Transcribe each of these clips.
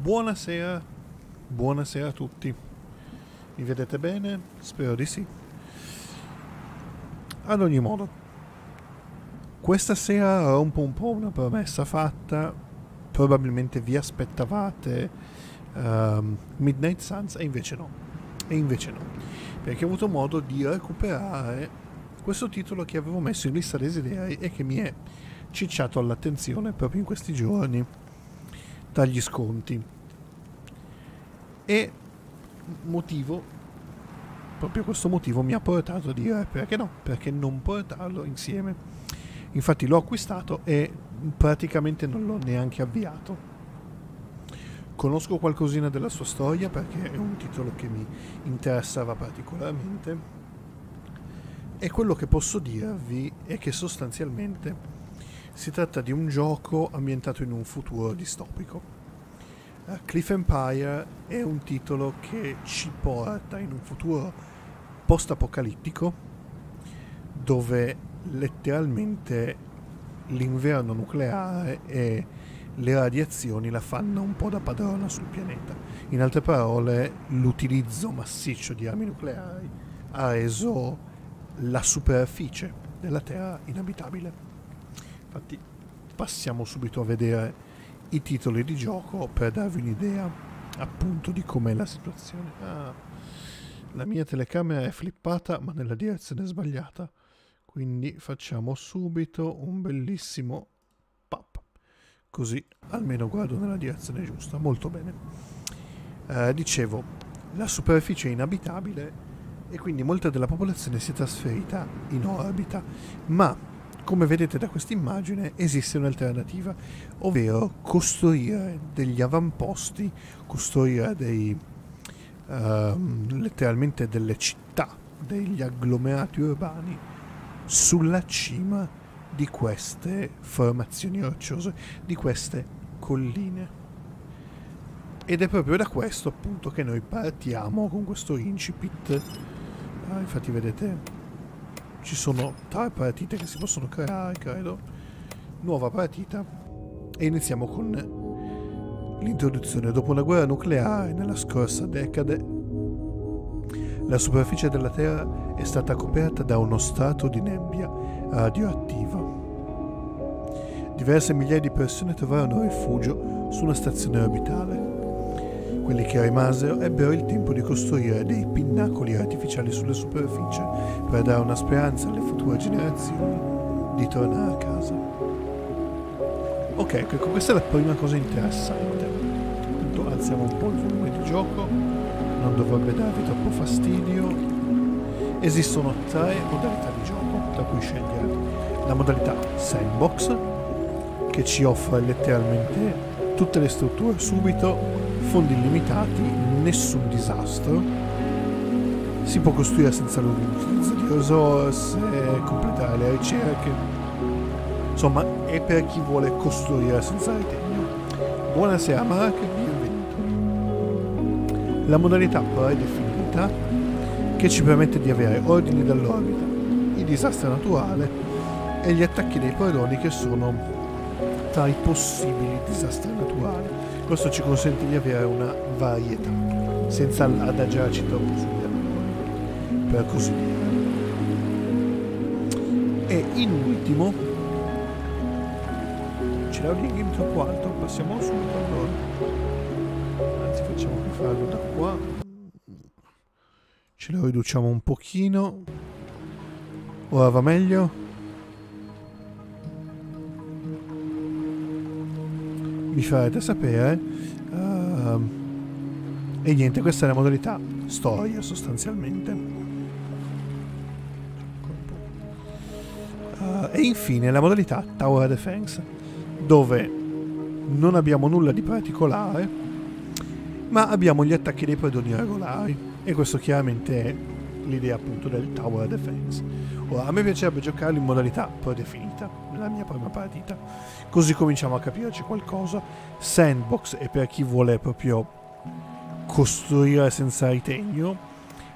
Buonasera, buonasera a tutti. Mi vedete bene? Spero di sì. Ad ogni modo, questa sera ho un po', un po' una promessa fatta. Probabilmente vi aspettavate um, Midnight Suns e invece no. E invece no. Perché ho avuto modo di recuperare questo titolo che avevo messo in lista desideri e che mi è cicciato all'attenzione proprio in questi giorni dagli sconti. E motivo, proprio questo motivo mi ha portato a dire perché no, perché non portarlo insieme. Infatti l'ho acquistato e praticamente non l'ho neanche avviato. Conosco qualcosina della sua storia perché è un titolo che mi interessava particolarmente e quello che posso dirvi è che sostanzialmente si tratta di un gioco ambientato in un futuro distopico. Uh, Cliff Empire è un titolo che ci porta in un futuro post-apocalittico dove letteralmente l'inverno nucleare e le radiazioni la fanno un po' da padrona sul pianeta. In altre parole, l'utilizzo massiccio di armi nucleari ha reso la superficie della Terra inabitabile. Infatti passiamo subito a vedere i titoli di gioco per darvi un'idea appunto di com'è la situazione. Ah, la mia telecamera è flippata ma nella direzione sbagliata. Quindi facciamo subito un bellissimo pop. Così almeno guardo nella direzione giusta. Molto bene. Eh, dicevo, la superficie è inabitabile e quindi molta della popolazione si è trasferita in orbita, ma come vedete da questa immagine esiste un'alternativa, ovvero costruire degli avamposti, costruire dei, uh, letteralmente delle città, degli agglomerati urbani sulla cima di queste formazioni rocciose, di queste colline. Ed è proprio da questo appunto che noi partiamo con questo incipit. Ah, infatti vedete ci sono tre partite che si possono creare, credo. Nuova partita. E iniziamo con l'introduzione. Dopo una guerra nucleare nella scorsa decade, la superficie della Terra è stata coperta da uno strato di nebbia radioattiva. Diverse migliaia di persone trovarono rifugio su una stazione orbitale. Quelli che rimasero ebbero il tempo di costruire dei pinnacoli artificiali sulla superficie per dare una speranza alle future generazioni di tornare a casa. Ok, ecco, questa è la prima cosa interessante. Appunto, alziamo un po' il volume di gioco, non dovrebbe darvi troppo fastidio. Esistono tre modalità di gioco da cui scegliere. La modalità sandbox, che ci offre letteralmente tutte le strutture subito fondi illimitati, nessun disastro. Si può costruire senza l'utilizzo di risorse, completare le ricerche. Insomma, è per chi vuole costruire senza ritegno. Buonasera Mark, benvenuto. La modalità predefinita che ci permette di avere ordini dall'orbita, i disastri naturali e gli attacchi dei predoni che sono tra i possibili disastri naturali questo ci consente di avere una varietà, senza adagiarci troppo sugli errori, per così dire. E in ultimo, ce l'ho di game troppo alto, passiamo subito allora. Anzi facciamo che farlo da qua. Ce lo riduciamo un pochino. Ora va meglio? Mi farete sapere. Uh, e niente, questa è la modalità storia sostanzialmente. Uh, e infine la modalità Tower Defense, dove non abbiamo nulla di particolare, ma abbiamo gli attacchi dei predoni regolari. E questo chiaramente è l'idea appunto del Tower Defense. Ora, a me piacerebbe giocarlo in modalità predefinita, nella mia prima partita, così cominciamo a capirci qualcosa. Sandbox è per chi vuole proprio costruire senza ritegno,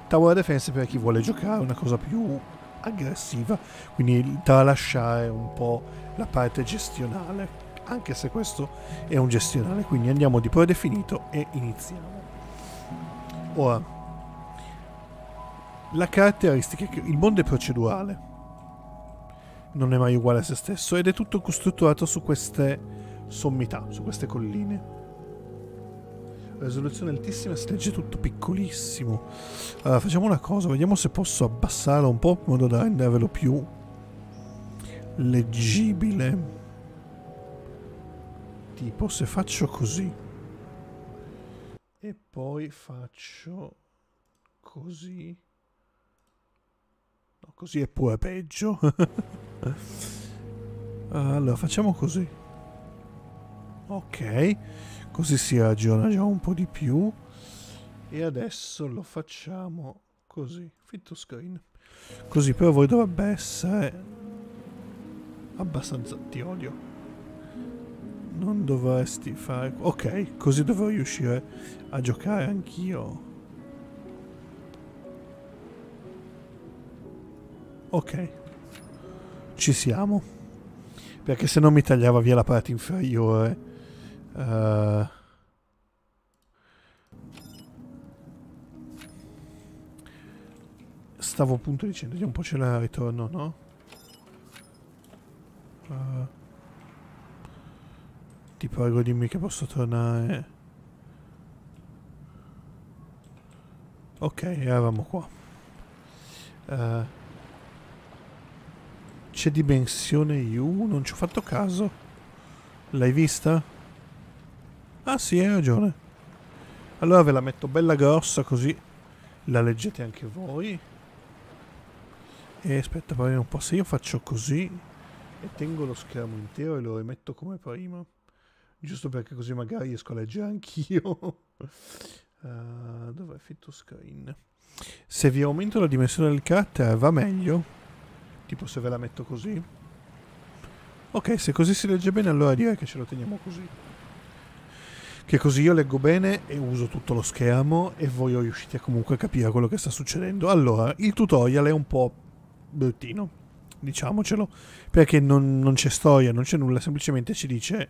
Tower Defense è per chi vuole giocare una cosa più aggressiva, quindi tralasciare un po' la parte gestionale anche se questo è un gestionale, quindi andiamo di predefinito e iniziamo. Ora, la caratteristica è che il mondo è procedurale, non è mai uguale a se stesso ed è tutto costrutturato su queste sommità, su queste colline. Risoluzione altissima, si legge tutto piccolissimo. Allora, facciamo una cosa, vediamo se posso abbassarlo un po' in modo da rendervelo più leggibile. Tipo se faccio così e poi faccio così. Così è pure peggio. allora, facciamo così. Ok, così si ragiona già un po' di più. E adesso lo facciamo così, fit to screen. Così per voi dovrebbe essere abbastanza... ti odio. Non dovresti fare... Ok, così dovrò riuscire a giocare anch'io. Ok. Ci siamo. Perché se no mi tagliava via la parte inferiore. Uh... Stavo appunto dicendo, un po' ce la ritorno, no? Uh... Ti prego dimmi che posso tornare. Ok, eravamo qua. Uh... C'è dimensione U? Non ci ho fatto caso. L'hai vista? Ah sì, hai ragione. Allora ve la metto bella grossa così la leggete anche voi. E aspetta, poi un po'. Se io faccio così e tengo lo schermo intero e lo rimetto come prima. Giusto perché così magari riesco a leggere anch'io. uh, dov'è fitto screen? Se vi aumento la dimensione del carattere va meglio. Tipo se ve la metto così. Ok, se così si legge bene allora direi che ce lo teniamo così. Che così io leggo bene e uso tutto lo schermo e voi riuscite comunque a capire quello che sta succedendo. Allora, il tutorial è un po' bruttino, diciamocelo, perché non, non c'è storia, non c'è nulla, semplicemente ci dice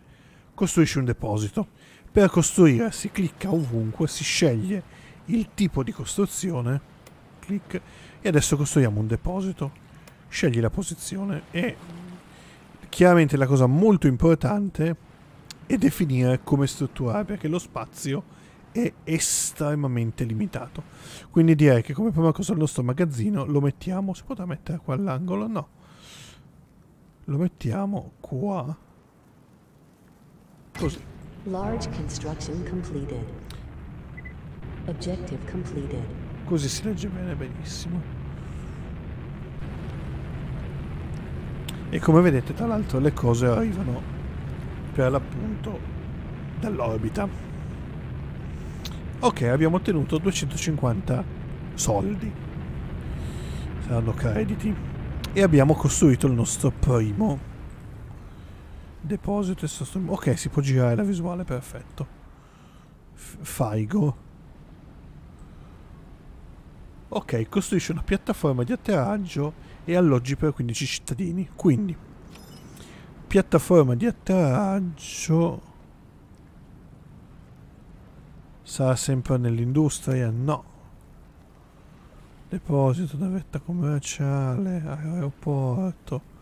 costruisci un deposito. Per costruire si clicca ovunque, si sceglie il tipo di costruzione, clic, e adesso costruiamo un deposito scegli la posizione e chiaramente la cosa molto importante è definire come strutturare perché lo spazio è estremamente limitato. Quindi direi che come prima cosa il nostro magazzino lo mettiamo si potrà mettere qua all'angolo no. Lo mettiamo qua. Così. Large construction completed. Objective completed. Così si legge bene benissimo e come vedete tra l'altro le cose arrivano per l'appunto dall'orbita. Ok abbiamo ottenuto 250 soldi. Saranno crediti. E abbiamo costruito il nostro primo deposito e sostenimento ok si può girare la visuale perfetto. Faigo ok costruisce una piattaforma di atterraggio e alloggi per 15 cittadini. Quindi, piattaforma di atterraggio sarà sempre nell'industria? No. Deposito, navetta commerciale, aeroporto.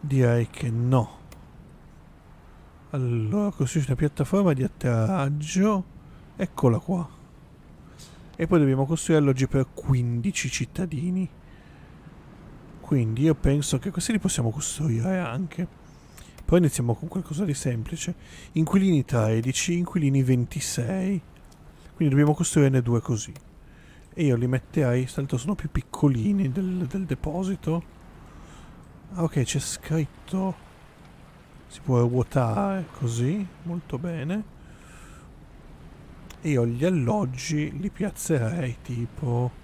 Direi che no. Allora, costruisce una piattaforma di atterraggio. Eccola qua. E poi dobbiamo costruire alloggi per 15 cittadini. Quindi io penso che questi li possiamo costruire anche. Poi iniziamo con qualcosa di semplice. Inquilini 13, inquilini 26. Quindi dobbiamo costruirne due così. E io li metterei, tanto sono più piccolini del, del deposito. Ah, ok, c'è scritto. Si può ruotare così, molto bene. E io gli alloggi li piazzerei tipo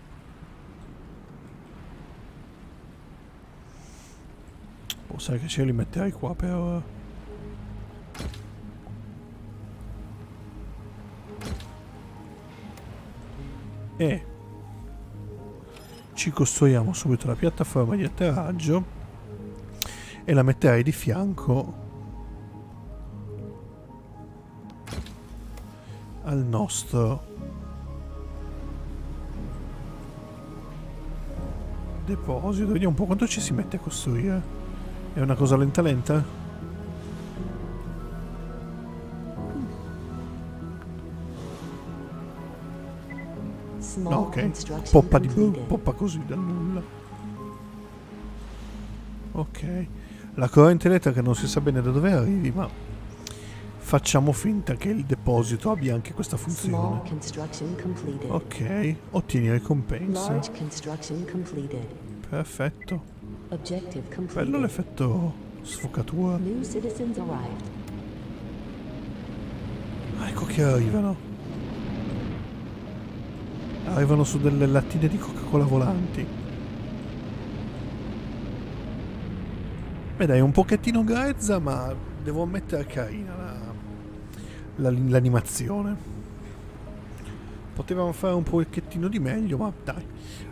Oh, sai che ce li metterei qua per... Eh. E ci costruiamo subito la piattaforma di atterraggio e la metterei di fianco al nostro deposito. Vediamo un po' quanto ci si mette a costruire. È una cosa lenta lenta? No, ok. Poppa, di, poppa così da nulla. Ok. La corrente elettrica non si sa bene da dove arrivi, ma facciamo finta che il deposito abbia anche questa funzione. Ok, ottieni ricompensa. Perfetto. Bello l'effetto sfocatura. Ah, ecco che arrivano. Arrivano su delle lattine di Coca-Cola volanti. Beh dai, un pochettino grezza, ma devo ammettere carina l'animazione. La, Potevamo fare un pochettino di meglio, ma dai.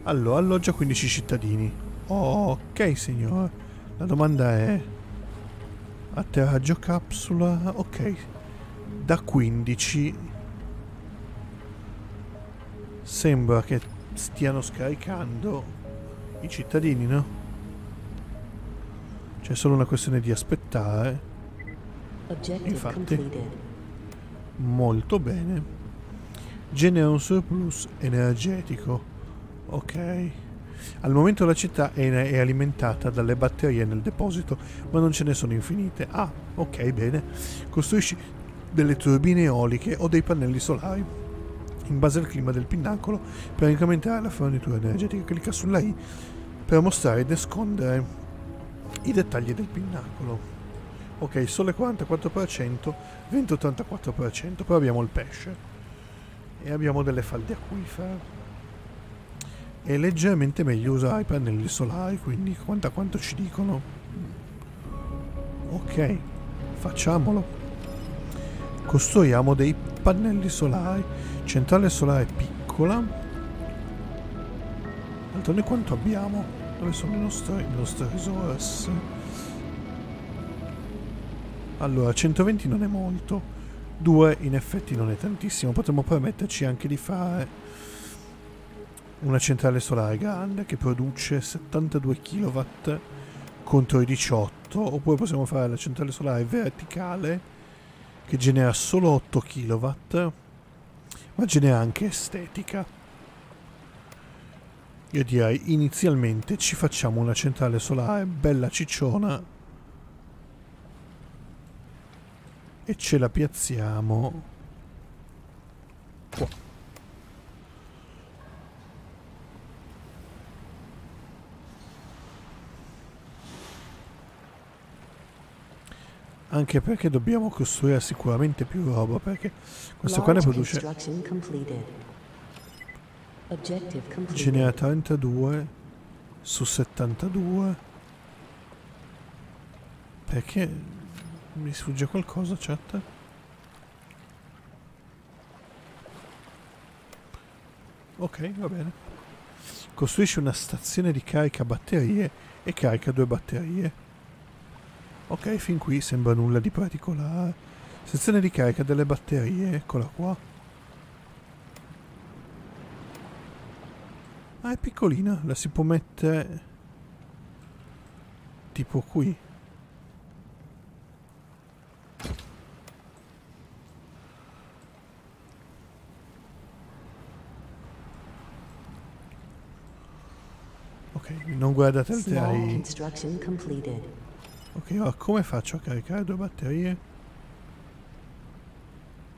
Allora, alloggia 15 cittadini. Ok, signore. La domanda è... Atterraggio capsula... Ok. Da 15... Sembra che stiano scaricando i cittadini, no? C'è solo una questione di aspettare. Infatti, molto bene. Genera un surplus energetico. Ok. Al momento la città è, alimentata dalle batterie nel deposito, ma non ce ne sono infinite. Ah, ok, bene. Costruisci delle turbine eoliche o dei pannelli solari in base al clima del pinnacolo per incrementare la fornitura energetica. Clicca sulla I per mostrare e nascondere i dettagli del pinnacolo. Ok, sole 44%, vento 84%, poi abbiamo il pesce. E abbiamo delle falde acquifere. È leggermente meglio usare i pannelli solari, quindi quanto a quanto ci dicono. Ok, facciamolo. Costruiamo dei pannelli solari. Centrale solare piccola. D'altronde quanto abbiamo? Dove sono le nostre, le nostre risorse? Allora, 120 non è molto. 2 in effetti non è tantissimo. Potremmo permetterci anche di fare una centrale solare grande che produce 72 kW contro i 18. Oppure possiamo fare la centrale solare verticale che genera solo 8 kW ma genera anche estetica. Io direi inizialmente ci facciamo una centrale solare bella cicciona e ce la piazziamo qua. Anche perché dobbiamo costruire sicuramente più roba perché questo qua ne produce Genera 32 su 72. Perché mi sfugge qualcosa, chat? Ok, va bene. Costruisce una stazione di carica batterie e carica due batterie. Ok, fin qui sembra nulla di particolare. Stazione di carica delle batterie, eccola qua. Ah, è piccolina, la si può mettere tipo qui. Ok, non guardate il TI. Ok, ora come faccio a caricare due batterie?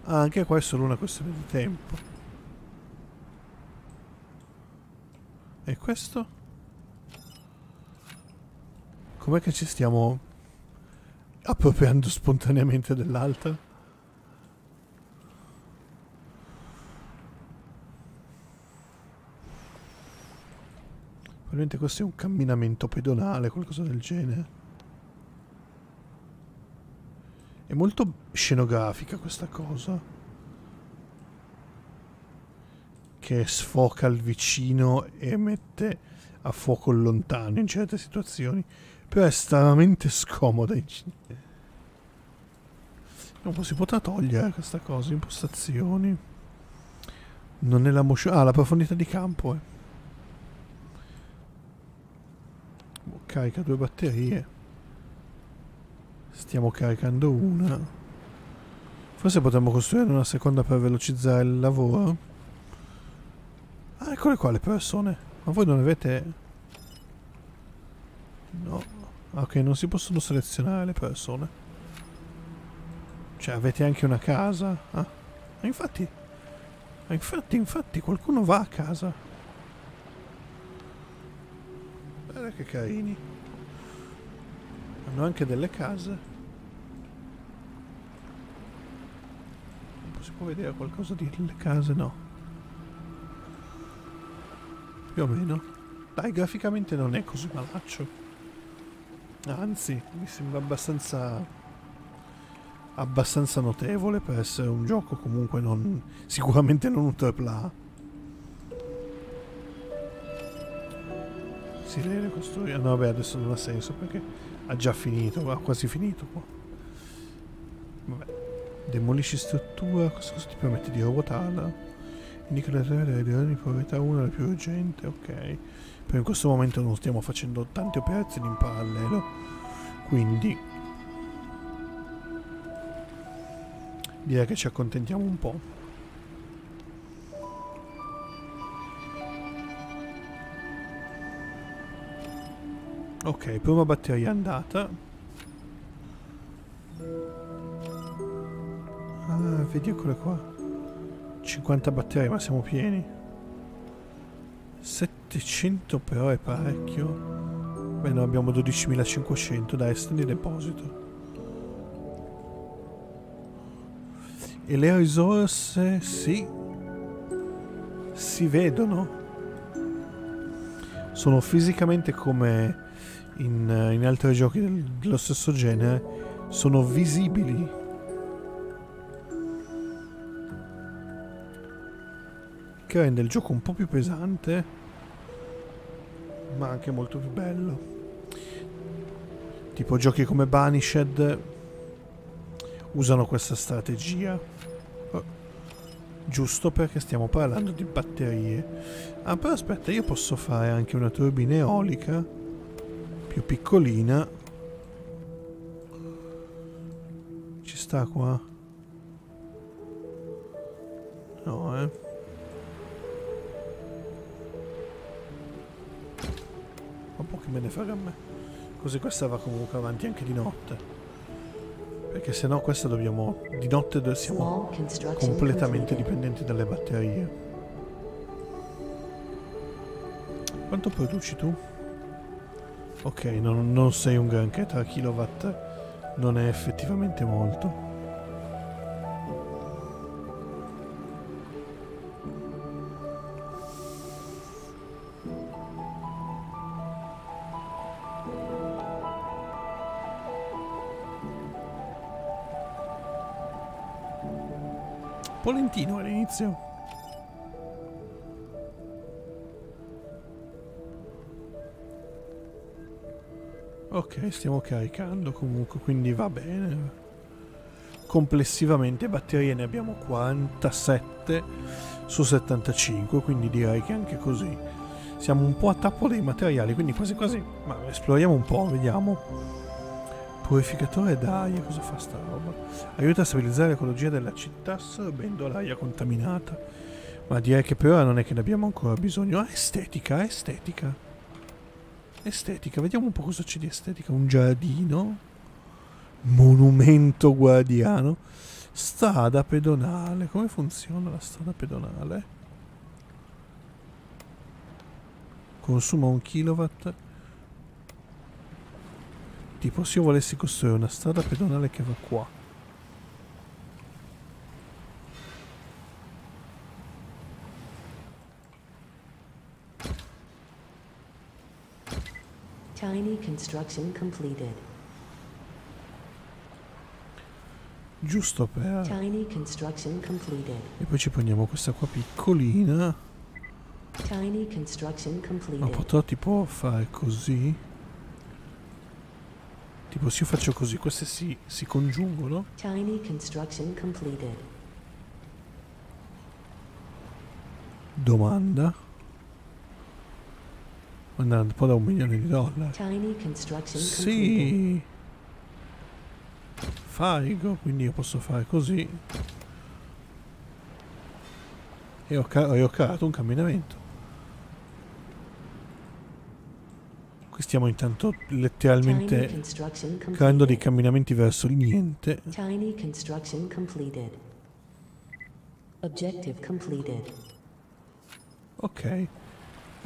Ah, anche qua è solo una questione di tempo. E questo? Com'è che ci stiamo appropriando spontaneamente dell'altro? Probabilmente questo è un camminamento pedonale, qualcosa del genere. È molto scenografica questa cosa. che sfoca il vicino e mette a fuoco il lontano in certe situazioni. Però è estremamente scomoda. Non si potrà togliere questa cosa, impostazioni. Non è la motion... Ah, la profondità di campo, eh. Carica due batterie. Stiamo caricando una. Forse potremmo costruire una seconda per velocizzare il lavoro. Ah, eccole qua le persone. Ma voi non avete... No. Ok, non si possono selezionare le persone. Cioè, avete anche una casa. Ah, infatti... Infatti, infatti, qualcuno va a casa. Guarda che carini. Hanno anche delle case. Si può vedere qualcosa di delle case? No. Più o meno. Dai, graficamente non è così malaccio. Anzi, mi sembra abbastanza abbastanza notevole per essere un gioco comunque non sicuramente non un AAA. Si deve costruire. No, vabbè, adesso non ha senso perché ha già finito, ha quasi finito qua. Vabbè. Demolisci struttura, cosa, cosa ti permette di ruotarla? Indica le aree di proprietà 1 la più urgente, ok. Però in questo momento non stiamo facendo tante operazioni in parallelo. Quindi direi che ci accontentiamo un po'. Ok, prima batteria andata. Ah, vedi eccole qua. 50 batterie, ma siamo pieni. 700 però è parecchio. Beh, noi abbiamo 12.500, dai, stendi deposito. E le risorse, sì, si vedono. Sono fisicamente come in, in altri giochi del, dello stesso genere, sono visibili. Che rende il gioco un po' più pesante, ma anche molto più bello. Tipo giochi come Banished usano questa strategia. Oh, giusto perché stiamo parlando di batterie. Ah, però aspetta, io posso fare anche una turbina eolica più piccolina. Ci sta qua? No, eh. Ma un po' che me ne frega a me. Così questa va comunque avanti anche di notte. Perché se no questa dobbiamo... Di notte siamo completamente dipendenti dalle batterie. Quanto produci tu? Ok, non, non sei un granché 3 kW, non è effettivamente molto. Polentino all'inizio. Ok, stiamo caricando comunque, quindi va bene. Complessivamente batterie ne abbiamo 47 su 75, quindi direi che anche così siamo un po' a tappo dei materiali, quindi quasi quasi... Ma esploriamo un po', vediamo. Purificatore d'aria, cosa fa sta roba? Aiuta a stabilizzare l'ecologia della città assorbendo l'aria contaminata. Ma direi che per ora non è che ne abbiamo ancora bisogno. Ah, estetica, estetica. Estetica, vediamo un po' cosa c'è di estetica. Un giardino. Monumento guardiano. Strada pedonale. Come funziona la strada pedonale? Consuma un kilowatt. Tipo se io volessi costruire una strada pedonale che va qua. Tiny construction completed. Giusto per... Tiny construction completed. E poi ci prendiamo questa qua piccolina. Tiny construction completed. Ma potrò tipo fare così? Tipo se io faccio così, queste si, si congiungono? Tiny construction completed. Domanda. Andando un po' da un milione di dollari. Sì. Faigo, quindi io posso fare così. E ho, e ho calato un camminamento. Qui stiamo intanto letteralmente creando dei camminamenti verso il niente. Tiny construction completed. Objective completed. Ok.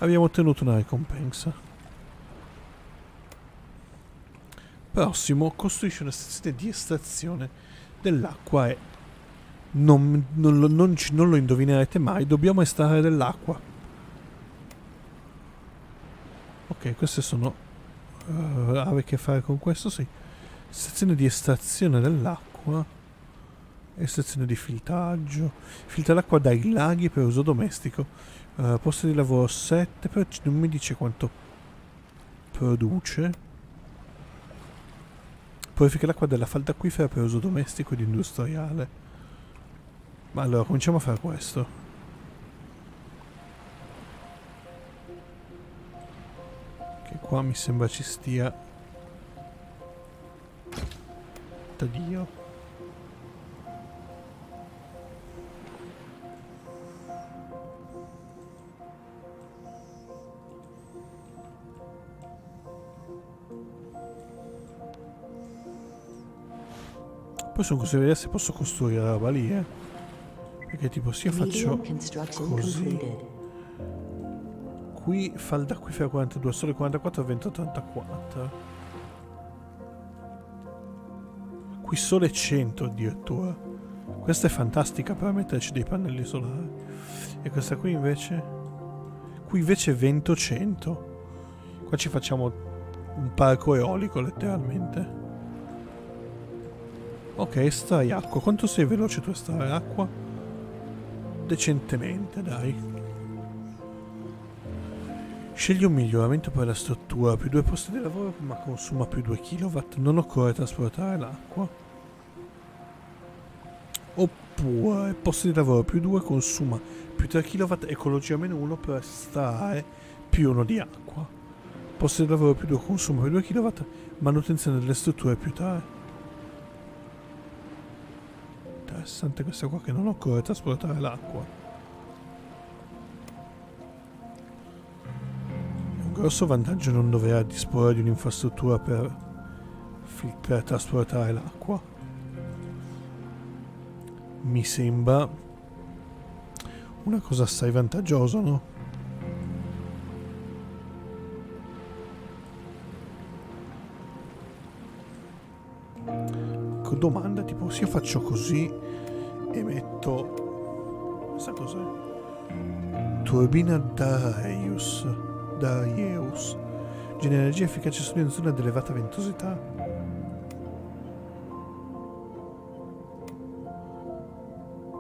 Abbiamo ottenuto una ricompensa. Prossimo, costruisce una stazione di estrazione dell'acqua e non, non non ci- non lo indovinerete mai, dobbiamo estrarre dell'acqua. Ok, queste sono... Uh, ha a che fare con questo? Sì. Stazione di estrazione dell'acqua. Estrazione di filtraggio. Filtra l'acqua dai laghi per uso domestico. Uh, posto di lavoro 7, però non mi dice quanto produce. Purifica l'acqua della falda acquifera per uso domestico ed industriale. Ma allora, cominciamo a fare questo. Che qua mi sembra ci stia... Da Dio. Poi sono così vedere se posso costruire la roba lì, eh. Perché tipo se io faccio così. qui falda acquifera 42, sole 44, vento 84. Qui sole 100 addirittura. Questa è fantastica per metterci dei pannelli solari. E questa qui invece? Qui invece vento 100. Qua ci facciamo un parco eolico letteralmente. Ok, estrai acqua. Quanto sei veloce tu a estrarre acqua? Decentemente, dai. Scegli un miglioramento per la struttura, più due posti di lavoro ma consuma più 2 kW, non occorre trasportare l'acqua. Oppure posto di lavoro più 2 consuma più 3 kW, ecologia meno 1 per estrarre più 1 di acqua. Posto di lavoro più 2 consuma più 2 kW, manutenzione delle strutture più 3. Interessante questa qua che non occorre trasportare l'acqua. È un grosso vantaggio non dover disporre di un'infrastruttura per, per trasportare l'acqua. Mi sembra una cosa assai vantaggiosa, no? Domanda tipo, se io faccio così e metto... Questa cos'è? Turbina Darius. Darius. Genera energia efficace solo in zone ad elevata ventosità.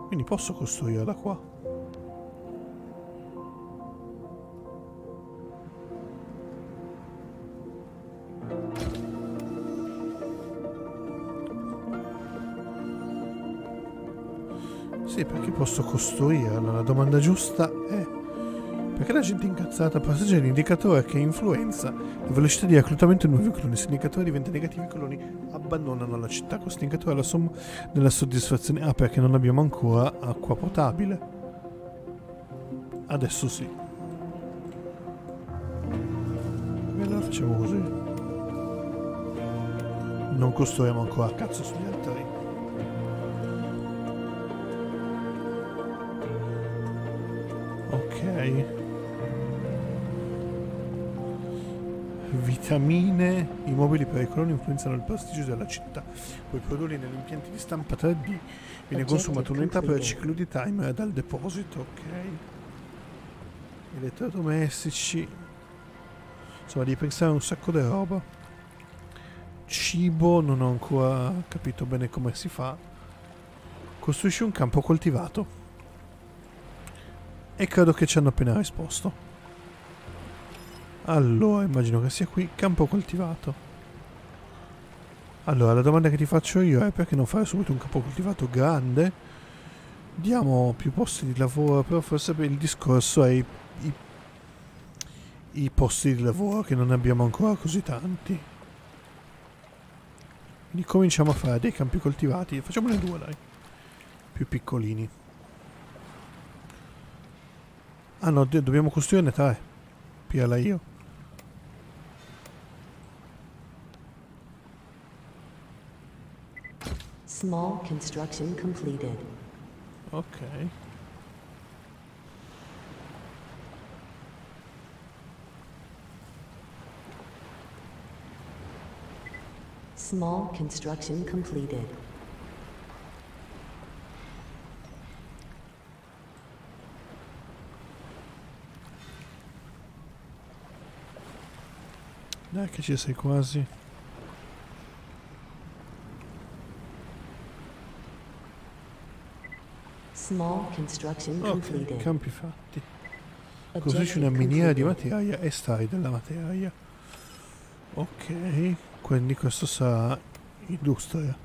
Quindi posso costruire da qua. Sì, perché posso costruirla. La domanda giusta è perché la gente incazzata passeggia l'indicatore che influenza la velocità di reclutamento di nuovi coloni. Se l'indicatore diventa negativo, i coloni abbandonano la città. Questo indicatore è la somma della soddisfazione. Ah, perché non abbiamo ancora acqua potabile. Adesso sì. E allora facciamo così. Non costruiamo ancora cazzo sugli altari. Vitamine. I mobili per i coloni influenzano il prestigio della città. Puoi produrli negli impianti di stampa 3D. Viene consumata un'unità per ciclo di timer dal deposito. Ok. Elettrodomestici. Insomma, devi pensare a un sacco di roba. Cibo, non ho ancora capito bene come si fa. Costruisci un campo coltivato. E credo che ci hanno appena risposto. Allora, immagino che sia qui campo coltivato. Allora, la domanda che ti faccio io è perché non fare subito un campo coltivato grande, diamo più posti di lavoro, però forse il discorso è i, i, i posti di lavoro che non abbiamo ancora così tanti. Quindi cominciamo a fare dei campi coltivati, facciamone due dai, più piccolini. Ah no, do- dobbiamo costruirne tre, pirla io. Small construction completed. Ok. Small construction completed. Dai che ci sei quasi. Small construction Ok, campi fatti. Costruisci una miniera di materia e stai della materia. Ok, quindi questo sarà industria.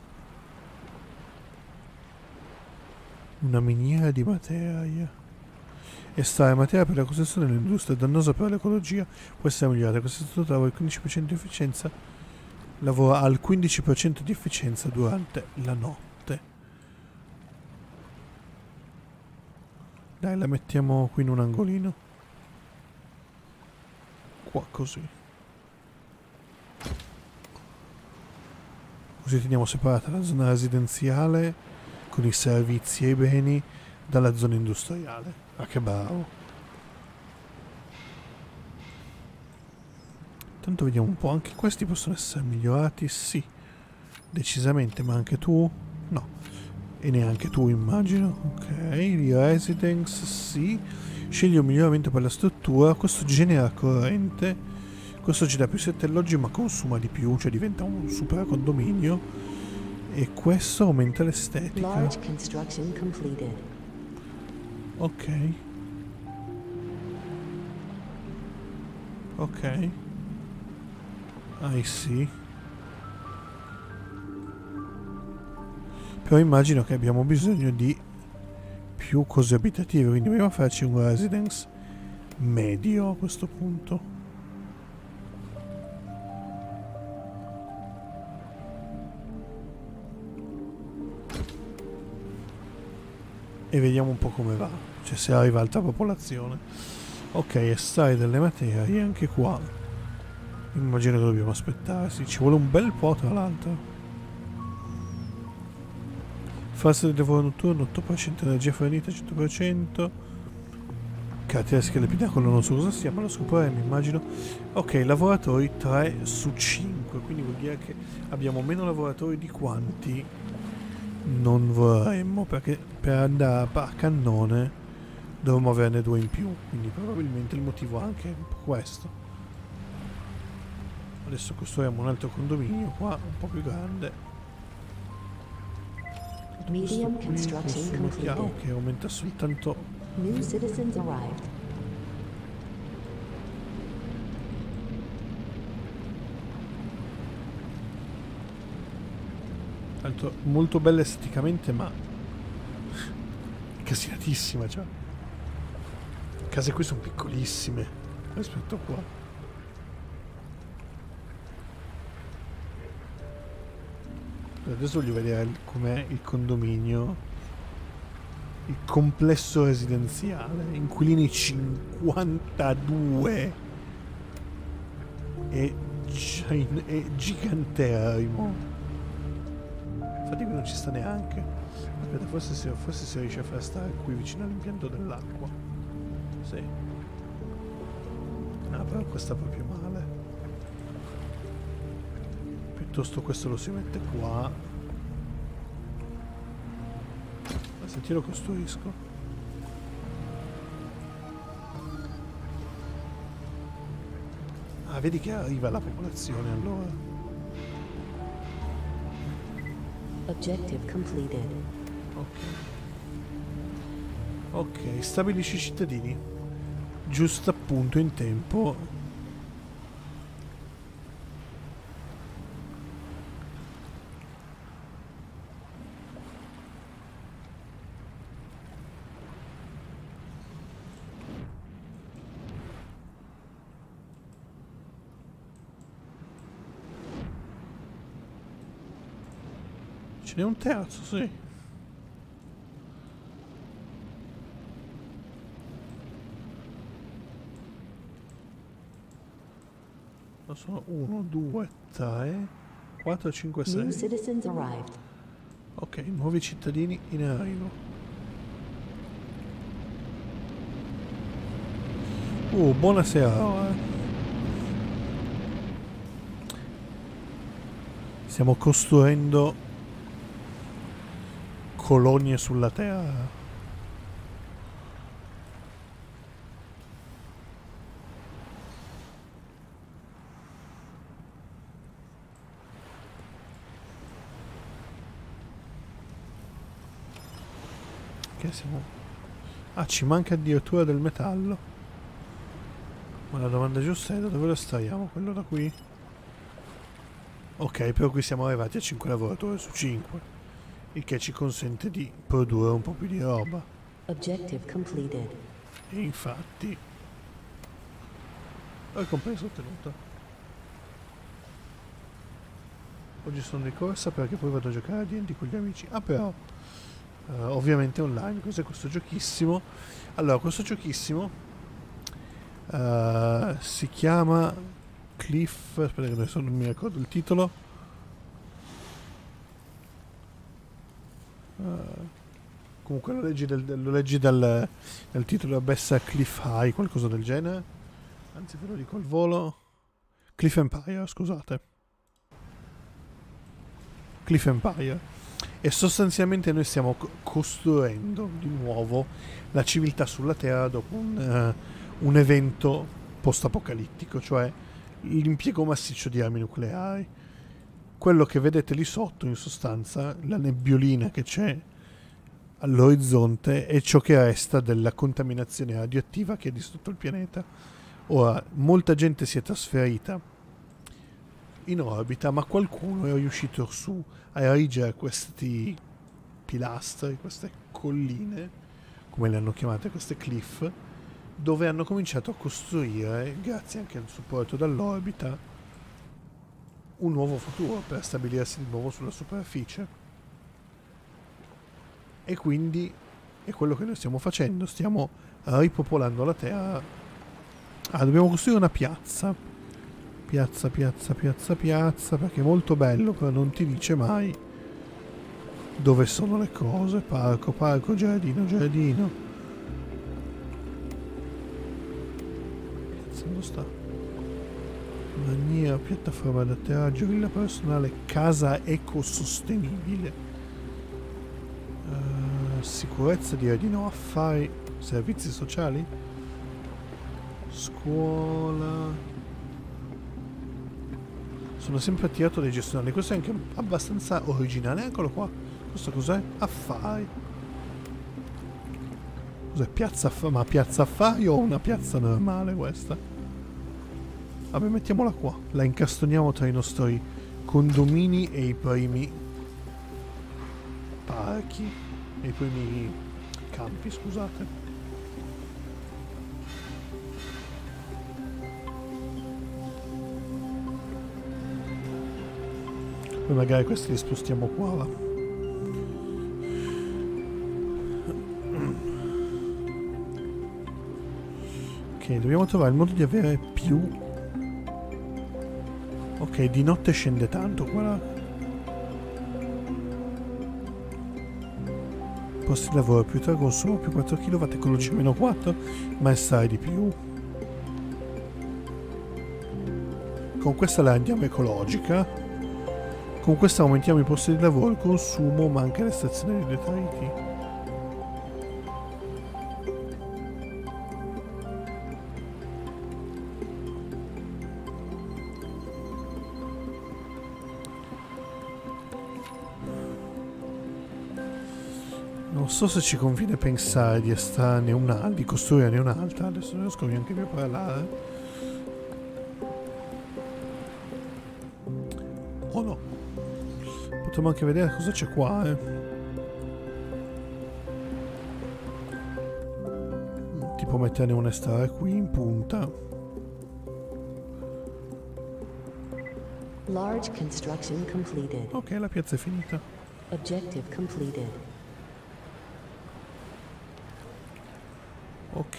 Una miniera di materia. Estrae materia per la costruzione dell'industria, dannosa per l'ecologia, può essere migliorata. Questo istituto lavora al 15% di efficienza, lavora al 15% di efficienza durante la notte. Dai, la mettiamo qui in un angolino. Qua così. Così teniamo separata la zona residenziale con i servizi e i beni dalla zona industriale. Ah, che bravo. Tanto vediamo un po', anche questi possono essere migliorati, sì. Decisamente, ma anche tu? No. E neanche tu, immagino. Ok, i residence, sì. Scegli un miglioramento per la struttura, questo genera corrente. Questo ci dà più 7 alloggi ma consuma di più, cioè diventa un super condominio. E questo aumenta l'estetica. Large construction completed. Ok. Ok. I see. Però immagino che abbiamo bisogno di più cose abitative, quindi dobbiamo farci un residence medio a questo punto. E vediamo un po' come va, cioè se arriva alta popolazione. Ok, estrai delle materie anche qua. Immagino che dobbiamo aspettare, sì, ci vuole un bel po' tra l'altro. Fase di lavoro notturno 8%, energia fornita 100%. Caratteristiche del pinacolo non so cosa sia, ma lo scopriremo immagino. Ok, lavoratori 3 su 5, quindi vuol dire che abbiamo meno lavoratori di quanti non vorremmo, perché per andare a cannone dovremmo averne due in più, quindi probabilmente il motivo è anche questo. Adesso costruiamo un altro condominio qua, un po' più grande. Medium construction completed. ok, aumenta soltanto New citizens arrived. Tanto molto bella esteticamente, ma casinatissima già. Le case qui sono piccolissime rispetto qua. Adesso voglio vedere com'è il condominio, il complesso residenziale, inquilini 52 e, gi- e giganterrimo. Infatti qui non ci sta neanche. Aspetta, forse si, forse si riesce a far stare qui vicino all'impianto dell'acqua. Sì. Ah, però questa proprio male. Piuttosto questo lo si mette qua. Ma senti, lo costruisco. Ah, vedi che arriva la popolazione allora. Objective completed. Ok. Ok, stabilisci i cittadini. Giusto appunto in tempo. Ce n'è un terzo, sì. Ma Sono 1, 2, 3, 4, 5, New 6. citizens arrived. Ok, nuovi cittadini in arrivo. Uh, buonasera. eh. Stiamo costruendo colonie sulla Terra. Che siamo... Ah, ci manca addirittura del metallo. Ma la domanda giusta è da dove lo estraiamo? Quello da qui? Ok, però qui siamo arrivati a 5 lavoratori su 5. Il che ci consente di produrre un po' più di roba. Objective completed. E infatti... Ricompensa ottenuta. Oggi sono di corsa perché poi vado a giocare a D&D con gli amici. Ah però... eh, ovviamente online. Cos'è questo giochissimo? Allora, questo giochissimo... eh, si chiama Cliff... Aspetta che adesso non mi ricordo il titolo. Eh, comunque lo leggi, del- lo leggi dal, dal titolo essere Cliff High, qualcosa del genere. Anzi, ve lo dico al volo. Cliff Empire, scusate. Cliff Empire. E sostanzialmente noi stiamo co- costruendo di nuovo la civiltà sulla Terra dopo un, eh, un evento post-apocalittico, cioè l'impiego massiccio di armi nucleari. Quello che vedete lì sotto, in sostanza, la nebbiolina che c'è all'orizzonte è ciò che resta della contaminazione radioattiva che ha distrutto il pianeta. Ora, molta gente si è trasferita in orbita, ma qualcuno è riuscito su a erigere questi pilastri, queste colline, come le hanno chiamate, queste cliff, dove hanno cominciato a costruire, grazie anche al supporto dall'orbita, un nuovo futuro per stabilirsi di nuovo sulla superficie. E quindi è quello che noi stiamo facendo, stiamo ripopolando la Terra. Ah, dobbiamo costruire una piazza. Piazza, piazza, piazza, piazza, perché è molto bello, però non ti dice mai dove sono le cose. Parco, parco, giardino, giardino. Piazza, dove sta? Maniera, piattaforma d'atterraggio, villa personale, casa ecosostenibile. Eh, sicurezza direi di no, affari, servizi sociali, scuola. Sono sempre attirato dai gestionali, questo è anche abbastanza originale, eccolo qua. Questo cos'è? Affari. Cos'è? Piazza affari? Ma piazza affari o una piazza normale questa? Vabbè, mettiamola qua. La incastoniamo tra i nostri condomini e i primi parchi. E i primi campi, scusate. Poi magari questi li spostiamo qua, va. Ok, dobbiamo trovare il modo di avere più... Ok, di notte scende tanto qua. là. Posti di lavoro più 3 consumo più 4 kW, ecologia meno 4, ma è di più. Con questa la rendiamo ecologica. Con questa aumentiamo i posti di lavoro, il consumo, ma anche l'estrazione di detriti. So se ci conviene pensare di estrarne un'altra, di costruirne un'altra, adesso non riesco neanche più a parlare. O no? Potremmo anche vedere cosa c'è qua, eh. Tipo metterne una estrare qui in punta. Large construction completed. Ok, la piazza è finita. Objective completed. Ok.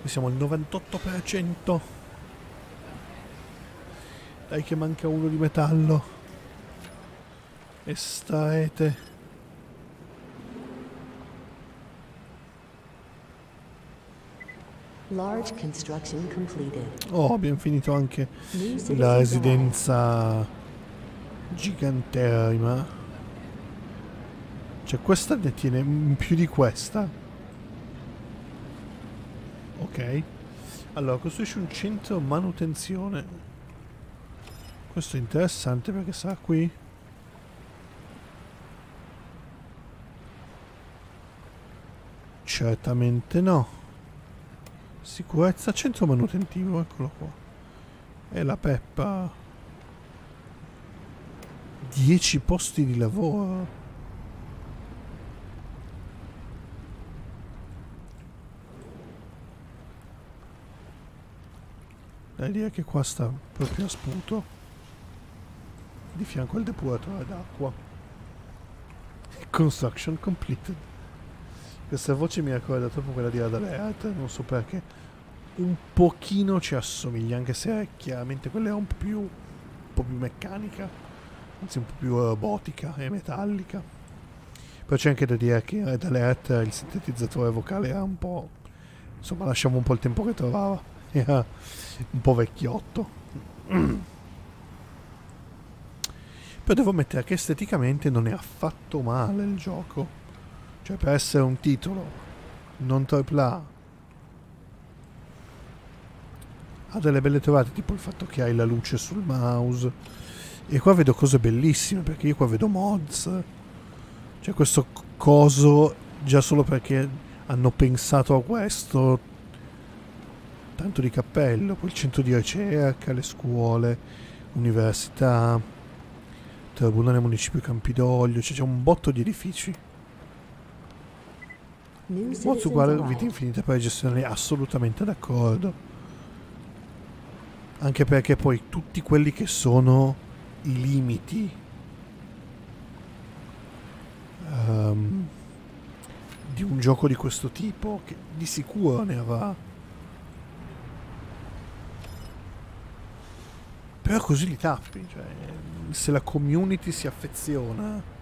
Qui siamo al 98%. Dai che manca uno di metallo. Estraete. Large construction completed. Oh, abbiamo finito anche la residenza giganterrima. Cioè questa ne tiene più di questa. Ok. Allora, costruisci un centro manutenzione. Questo è interessante perché sarà qui. Certamente no. Sicurezza, centro manutentivo, eccolo qua. E la Peppa. 10 posti di lavoro. Dai dire che qua sta proprio a sputo. Di fianco al depuratore d'acqua. Construction completed. Questa voce mi ricorda proprio quella di Adalert, non so perché. Un pochino ci assomiglia, anche se è chiaramente quella è un po' più, un po' più meccanica, anzi un po' più robotica e metallica. Poi c'è anche da dire che Adalert il sintetizzatore vocale era un po'... insomma lasciamo un po' il tempo che trovava, era un po' vecchiotto. Però devo ammettere che esteticamente non è affatto male il gioco. Cioè per essere un titolo non AAA ha delle belle trovate, tipo il fatto che hai la luce sul mouse. E qua vedo cose bellissime, perché io qua vedo mods. Cioè questo coso, già solo perché hanno pensato a questo, tanto di cappello. Poi il centro di ricerca, le scuole, università, tribunale municipio Campidoglio, cioè c'è un botto di edifici. Citizens uguale vita infinita per gestione, assolutamente d'accordo. Anche perché poi tutti quelli che sono i limiti ehm, di un gioco di questo tipo, che di sicuro ne avrà. Però così li tappi, cioè se la community si affeziona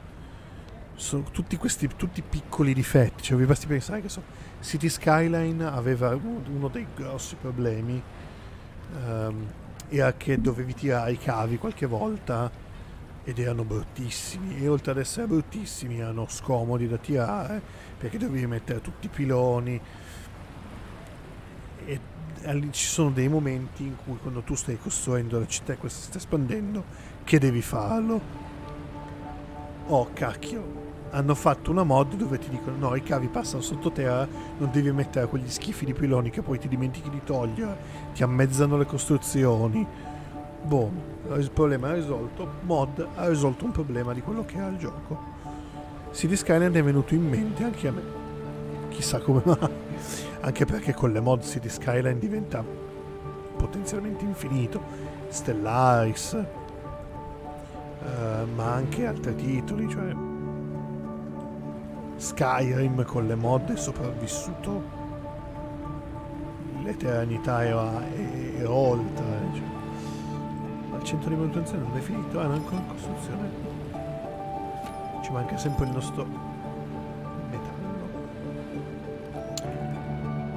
sono tutti questi tutti piccoli difetti, cioè vi basti pensare che so, City Skyline aveva uno, dei grossi problemi ehm, era che dovevi tirare i cavi qualche volta ed erano bruttissimi e oltre ad essere bruttissimi erano scomodi da tirare perché dovevi mettere tutti i piloni. E ci sono dei momenti in cui quando tu stai costruendo la città e questa si sta espandendo che devi farlo? Oh cacchio hanno fatto una mod dove ti dicono no i cavi passano sottoterra non devi mettere quegli schifi di piloni che poi ti dimentichi di togliere ti ammezzano le costruzioni. Boh il problema è risolto mod ha risolto un problema di quello che era il gioco. City Skyline è venuto in mente anche a me. Chissà come mai anche perché con le mod City Skyline diventa potenzialmente infinito. Stellaris eh, ma anche altri titoli cioè Skyrim con le mod è sopravvissuto l'eternità era, era oltre cioè. Ma il centro di manutenzione non è finito ah, non è ancora in costruzione ci manca sempre il nostro metallo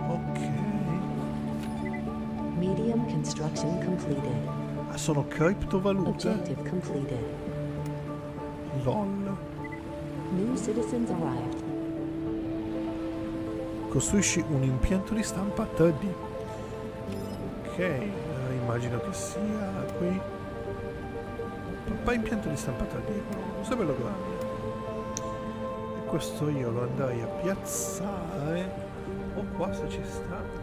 ok Medium construction completed. ah, sono criptovalute Objective completed. lol. Costruisci un impianto di stampa 3D. Ok, eh, immagino che sia qui. Papà impianto di stampa 3D, questo è bello grande. E questo io lo andrei a piazzare. O qua se ci sta.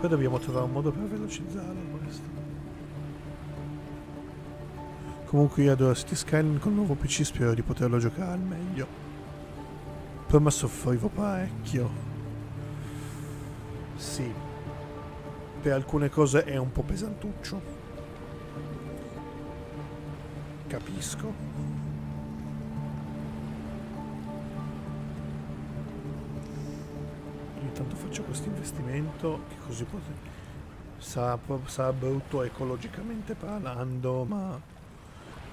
Poi dobbiamo trovare un modo per velocizzarlo questo. Comunque io adoro City Skyline con il nuovo PC spero di poterlo giocare al meglio. Prima soffrivo parecchio. Sì. Per alcune cose è un po' pesantuccio. Capisco. Tanto faccio questo investimento che così. Sarà, sarà brutto ecologicamente parlando, ma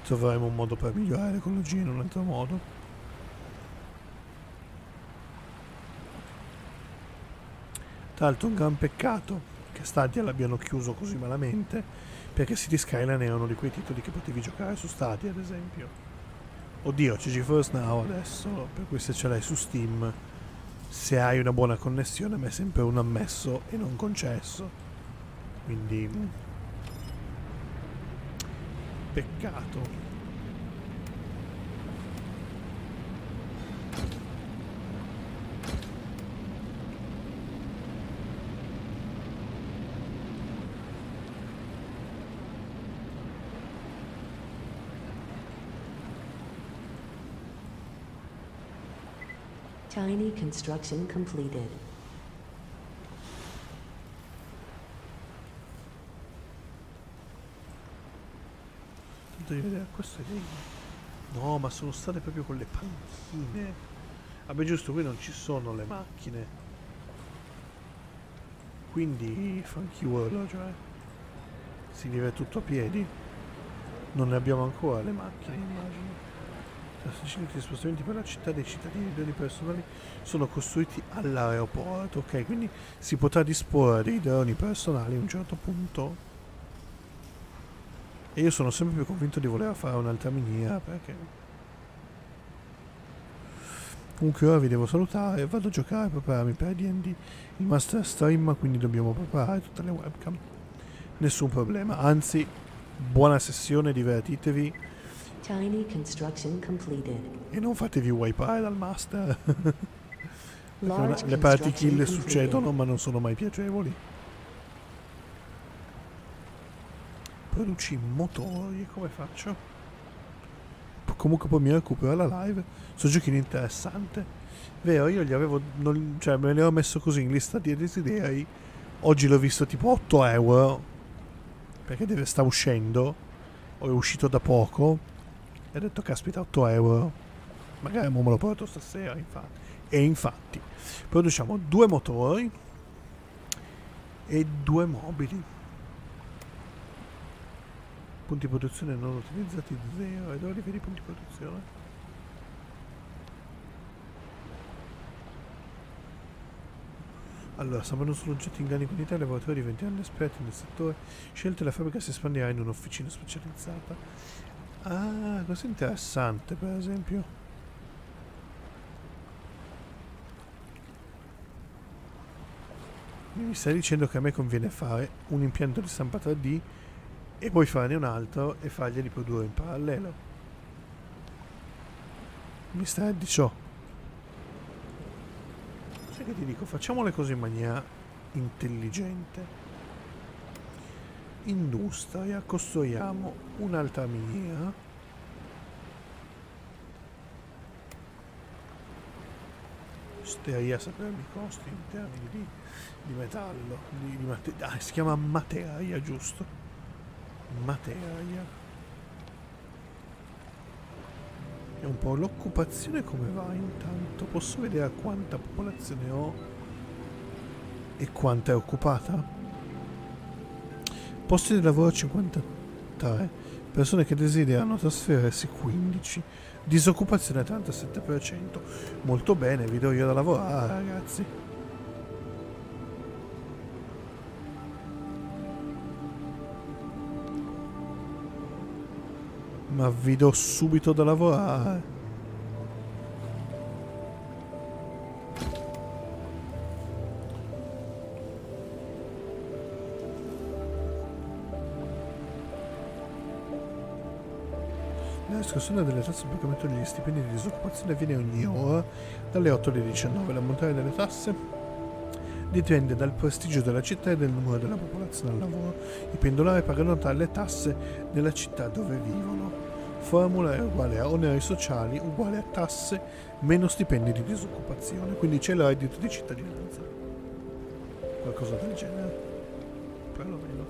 troveremo un modo per migliorare l'ecologia in un altro modo. Tra l'altro un gran peccato che Stadia l'abbiano chiuso così malamente, perché City Skyline è uno di quei titoli che potevi giocare su Stadia, ad esempio. Oddio, c'è GeForce Now adesso, per cui se ce l'hai su Steam, se hai una buona connessione, ma è sempre un ammesso e non concesso. Quindi... Peccato. Tiny construction completed. Tanto di vedere questo è lì. No, ma sono state proprio con le panchine. Vabbè, giusto, qui non ci sono le macchine. Quindi, funky world, cioè, si vive tutto a piedi. Non ne abbiamo ancora le macchine, immagino. I spostamenti per la città dei cittadini e droni personali sono costruiti all'aeroporto, ok? Quindi si potrà disporre dei droni personali a un certo punto. E io sono sempre più convinto di voler fare un'altra miniera perché... Comunque ora vi devo salutare, vado a giocare, prepararmi per D&D il master stream, quindi dobbiamo preparare tutte le webcam. Nessun problema, anzi, buona sessione, divertitevi. Tiny construction completed. E non fatevi wipeare dal master. Large le construction kill succedono ma non sono mai piacevoli. Produci motori, come faccio? Comunque poi mi recupero la live. Sto giochino interessante. Vero, io gli avevo. non- cioè, me ne ho messo così in lista di desideri. Oggi l'ho visto tipo 8 euro. Perché deve sta uscendo. O è uscito da poco. E ho detto, caspita, 8 euro. Magari me lo porto stasera, infatti. E infatti, produciamo due motori e due mobili. Punti produzione non utilizzati 0. E dove li vedi i punti produzione? Allora, saranno solo oggetti in grandi quantità, i lavoratori diventeranno esperti nel settore. Scelte la fabbrica si espanderà in un'officina specializzata. Ah, questo è interessante, per esempio. Mi stai dicendo che a me conviene fare un impianto di stampa 3D e poi farne un altro e farglieli produrre in parallelo. Mi stai di ciò. Sai che ti dico, facciamo le cose in maniera intelligente. Industria, costruiamo un'altra miniera. Osteria sapermi i costi in termini di, di metallo, di, di ah, si chiama materia, giusto? Materia. E un po' l'occupazione come va intanto? Posso vedere quanta popolazione ho e quanta è occupata? Posti di lavoro 53, persone che desiderano trasferirsi 15, disoccupazione 37%. Molto bene, vi do io da lavorare ragazzi. Ma vi do subito da lavorare. Discussione delle tasse sul pagamento degli stipendi di disoccupazione avviene ogni ora dalle 8 alle 19. La montagna delle tasse dipende dal prestigio della città e dal numero della popolazione al lavoro. I pendolari pagano tale tasse nella città dove vivono. formula è uguale a oneri sociali uguale a tasse meno stipendi di disoccupazione. Quindi c'è il reddito di cittadinanza. Qualcosa del genere. Perlomeno.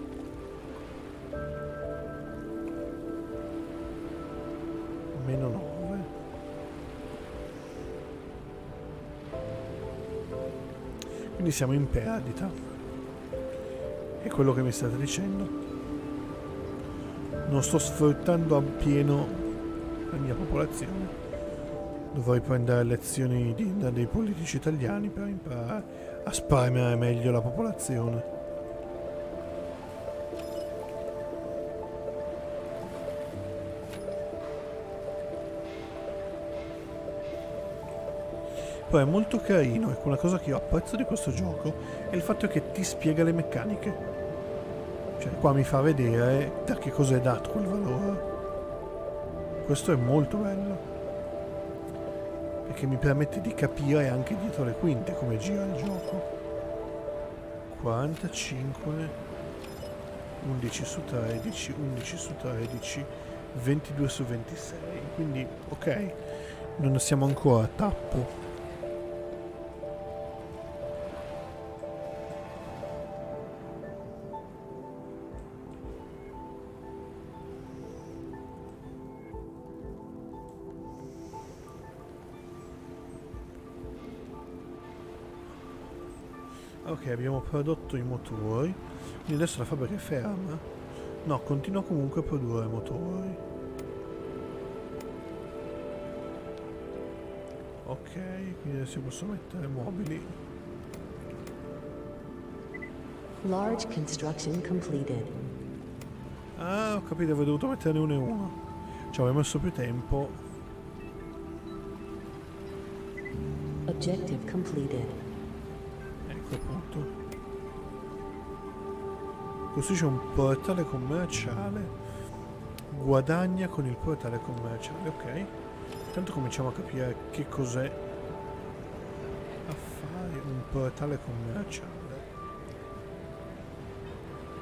Meno 9. Quindi siamo in perdita. È quello che mi state dicendo. Non sto sfruttando appieno la mia popolazione. Dovrei prendere lezioni di- da dei politici italiani per imparare a spremere meglio la popolazione. È molto carino, ecco una cosa che io apprezzo di questo gioco è il fatto che ti spiega le meccaniche. Cioè qua mi fa vedere da che cosa è dato quel valore. Questo è molto bello. Perché mi permette di capire anche dietro le quinte come gira il gioco. 45, 11 su 13, 11 su 13, 22 su 26. Quindi ok, non siamo ancora a tappo. Ok, abbiamo prodotto i motori. Quindi adesso la fabbrica è ferma. No, continua comunque a produrre motori. Ok, quindi adesso posso mettere mobili. Large construction completed. Ah, ho capito, avrei dovuto metterne uno e uno. Ci avevo messo più tempo. Objective completed. Ecco appunto. Costruisce un portale commerciale. Guadagna con il portale commerciale, ok. Intanto cominciamo a capire che cos'è affari un portale commerciale.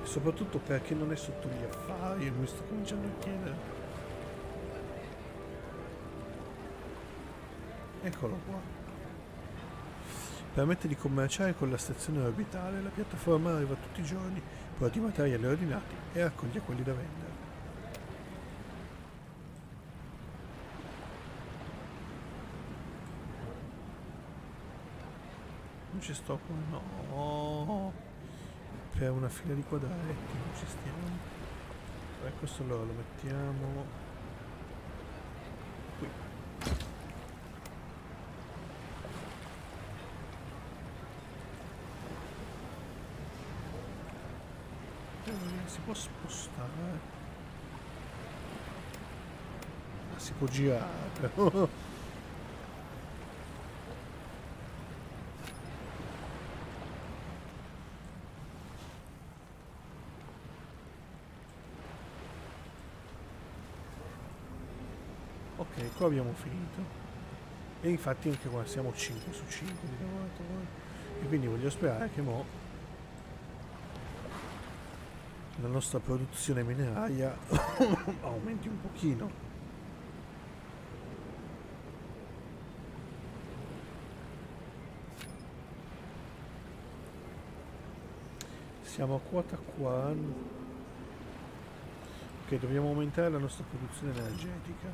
E soprattutto perché non è sotto gli affari, mi sto cominciando a chiedere. Eccolo qua. Permette di commerciare con la stazione orbitale. La piattaforma arriva tutti i giorni, porta i materiali ordinati e raccoglie quelli da vendere. Non ci sto come no. Per una fila di quadrati non ci stiamo. Beh, questo allora lo mettiamo qui. Eh, Si può spostare? Ah, si può girare. Ok, qua abbiamo finito. E infatti anche qua siamo 5 su 5 di lavoratori. E quindi voglio sperare che mo la nostra produzione mineraria aumenti un pochino. Siamo a quota 40. Ok, dobbiamo aumentare la nostra produzione energetica.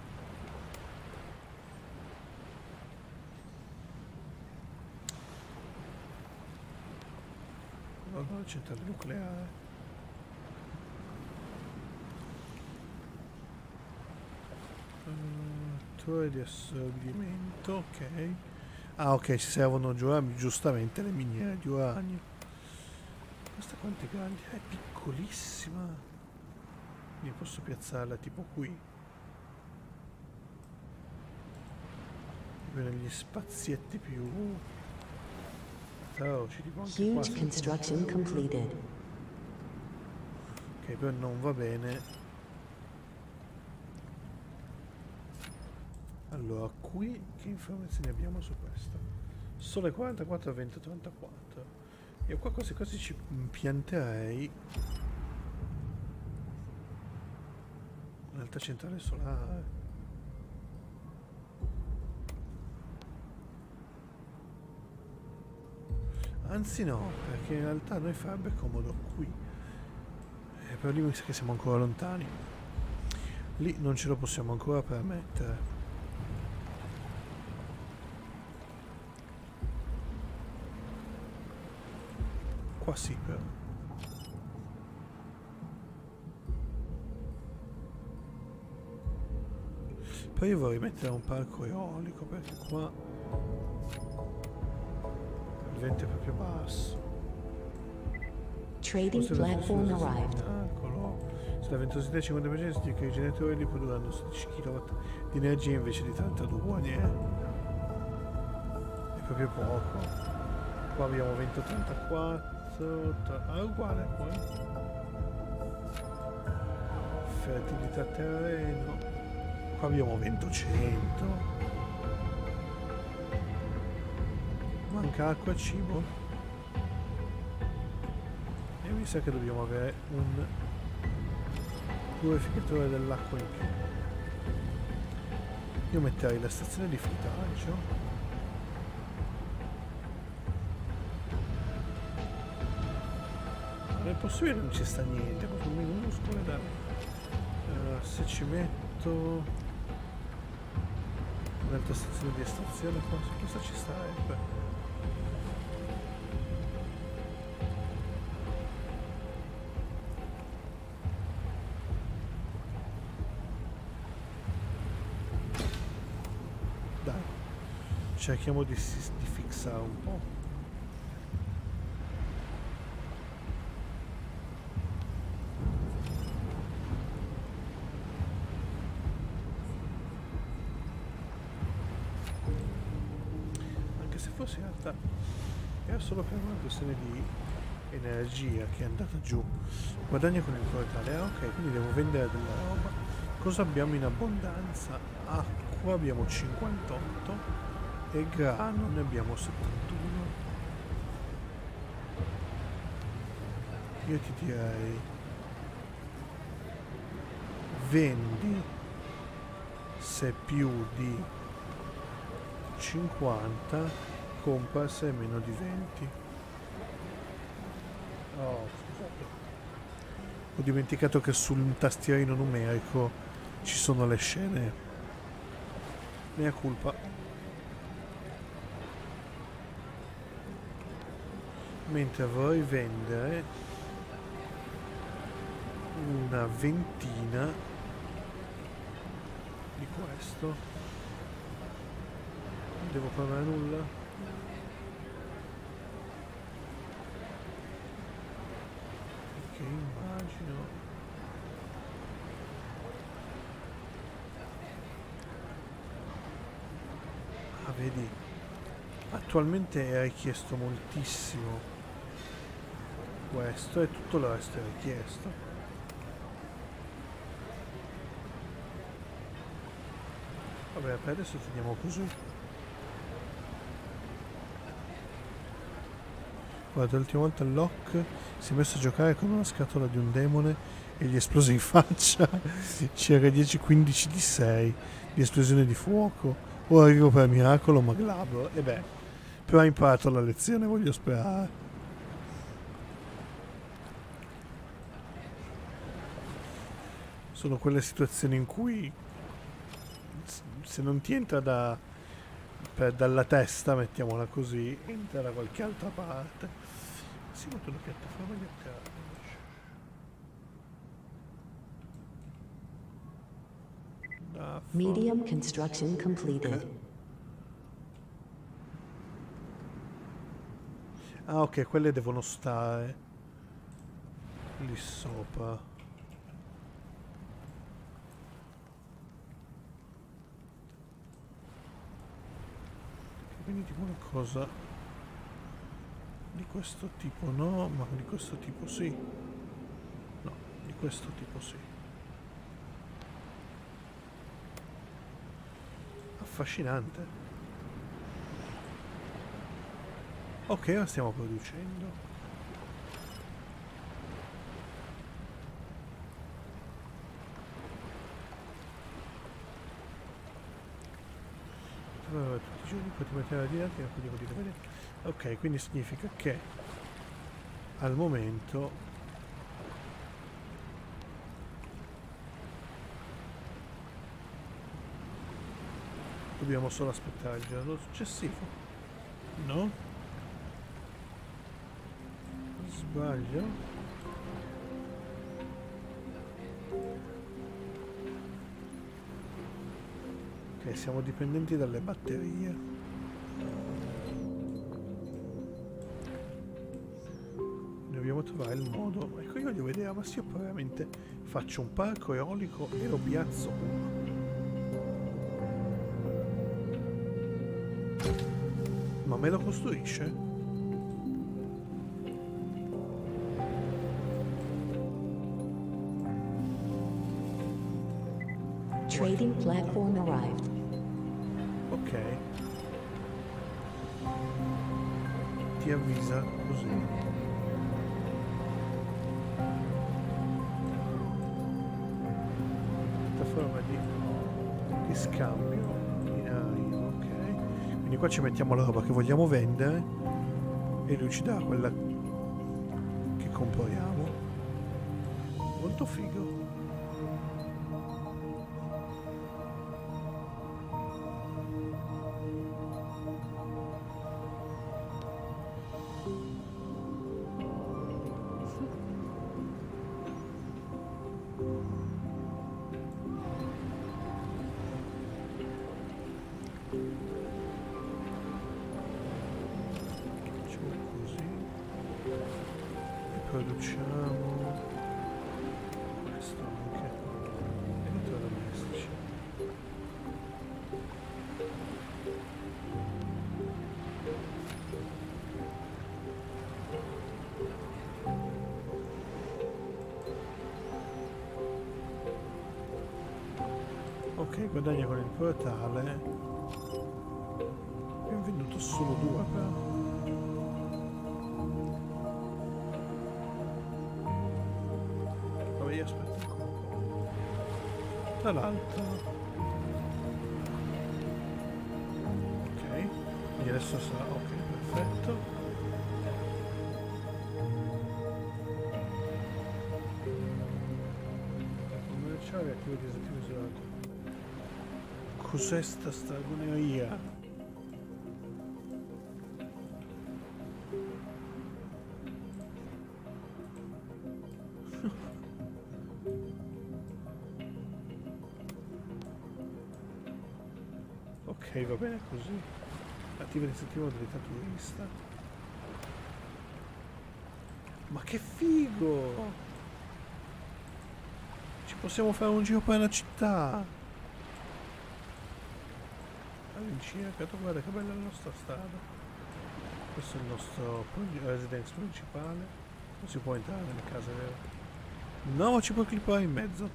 Allora, la centrale nucleare. Eh, Torre di assorbimento, ok. Ah, ok, ci servono giu- giustamente le miniere di uranio. Questa quanto è grande? È piccolissima. Quindi posso piazzarla tipo qui. Negli spazietti più feroci, tipo anche qua. Huge construction completed. Ok, però non va bene. Allora, qui che informazioni abbiamo su questo? Sole 44, vento 34. Io qua quasi quasi ci pianterei un'altra centrale solare. Anzi no, perché in realtà noi farebbe comodo qui. Eh, però lì mi sa che siamo ancora lontani. Lì non ce lo possiamo ancora permettere. qua sì però. Poi vorrei mettere un parco eolico perché qua il vento è proprio basso. Trading platform arrived. Ah, ecco, Se la ventosità è 50% significa che i generatori li produrranno 16 kW di energia invece di 32, ne eh. è proprio poco. Qua abbiamo vento 34 sotto è uguale poi. Fertilità terreno. Qua abbiamo 100 manca acqua e cibo. E mi sa che dobbiamo avere un purificatore dell'acqua in più. Io metterei la stazione di frittaggio Che non ci sta niente, proprio minuscole da... Eh, se ci metto... Un'altra stazione di estrazione, cosa, cosa ci starebbe? Dai, cerchiamo di, di fissare un po'. Anche se forse in realtà era solo per una questione di energia che è andata giù. Guadagna con il portale. Ah ok, quindi devo vendere della roba. Cosa abbiamo in abbondanza? Acqua abbiamo 58 e grano ne abbiamo 71. Io ti direi vendi se più di 50 compra se è meno di 20 oh scusate ho dimenticato che sul tastierino numerico ci sono le scene. Mea culpa. Mentre vorrei vendere una ventina di questo non devo pagare nulla che immagino ah vedi attualmente è richiesto moltissimo questo e tutto il resto è richiesto Vabbè, per adesso teniamo così. Guarda, l'ultima volta il Lock si è messo a giocare con una scatola di un demone e gli è esploso in faccia. C'era 10-15 di 6 di esplosione di fuoco. Ora arrivo per miracolo Maglabro. E beh, però ha imparato la lezione, voglio sperare. Sono quelle situazioni in cui se non ti entra da, per- dalla testa, mettiamola così, entra da qualche altra parte. Si metto una piattaforma di. Da Medium construction completed. Ah ok, quelle devono stare lì sopra. Tipo una cosa di questo tipo no, ma di questo tipo sì. No, di questo tipo sì. Affascinante. Ok, ora stiamo producendo. Uh, direttiva, quindi potete vedere. Ok, quindi significa che al momento dobbiamo solo aspettare il giorno successivo. No? Sbaglio? Ok, siamo dipendenti dalle batterie. Trovare il modo. Ecco, io voglio vedere, ma se io veramente faccio un parco eolico e lo piazzo. Ma me lo costruisce? Trading platform arrived. Ok. Ti avvisa così. Scambio in ok. Quindi qua ci mettiamo la roba che vogliamo vendere e lui ci dà quella che compriamo. Molto figo. Cos'è sta stragoneria? Ok, va bene così. Attiva l'iniziativa modalità turista. Ma che figo! Ci possiamo fare un giro per la città! All'incirca, tu guarda che bella la nostra strada. Questo è il nostro prin- residence principale. Non si può entrare nelle case, vero? No, ci puoi clippare in mezzo.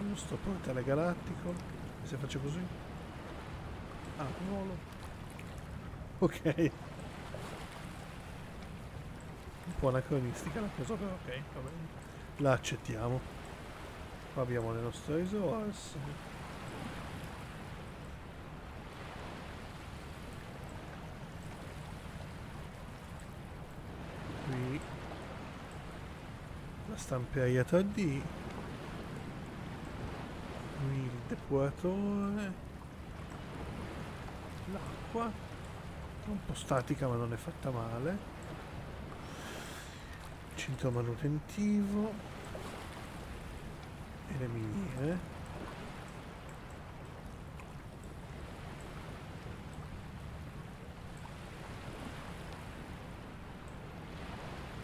Il nostro portale galattico. Se faccio così. Ah, volo. Ok. Un po' anacronistica la cosa, però ok, va bene. La accettiamo. Qua abbiamo le nostre risorse. Qui la stamperia 3D. Qui il depuratore. L'acqua. Un po' statica ma non è fatta male. Centro manutentivo. E le miniere.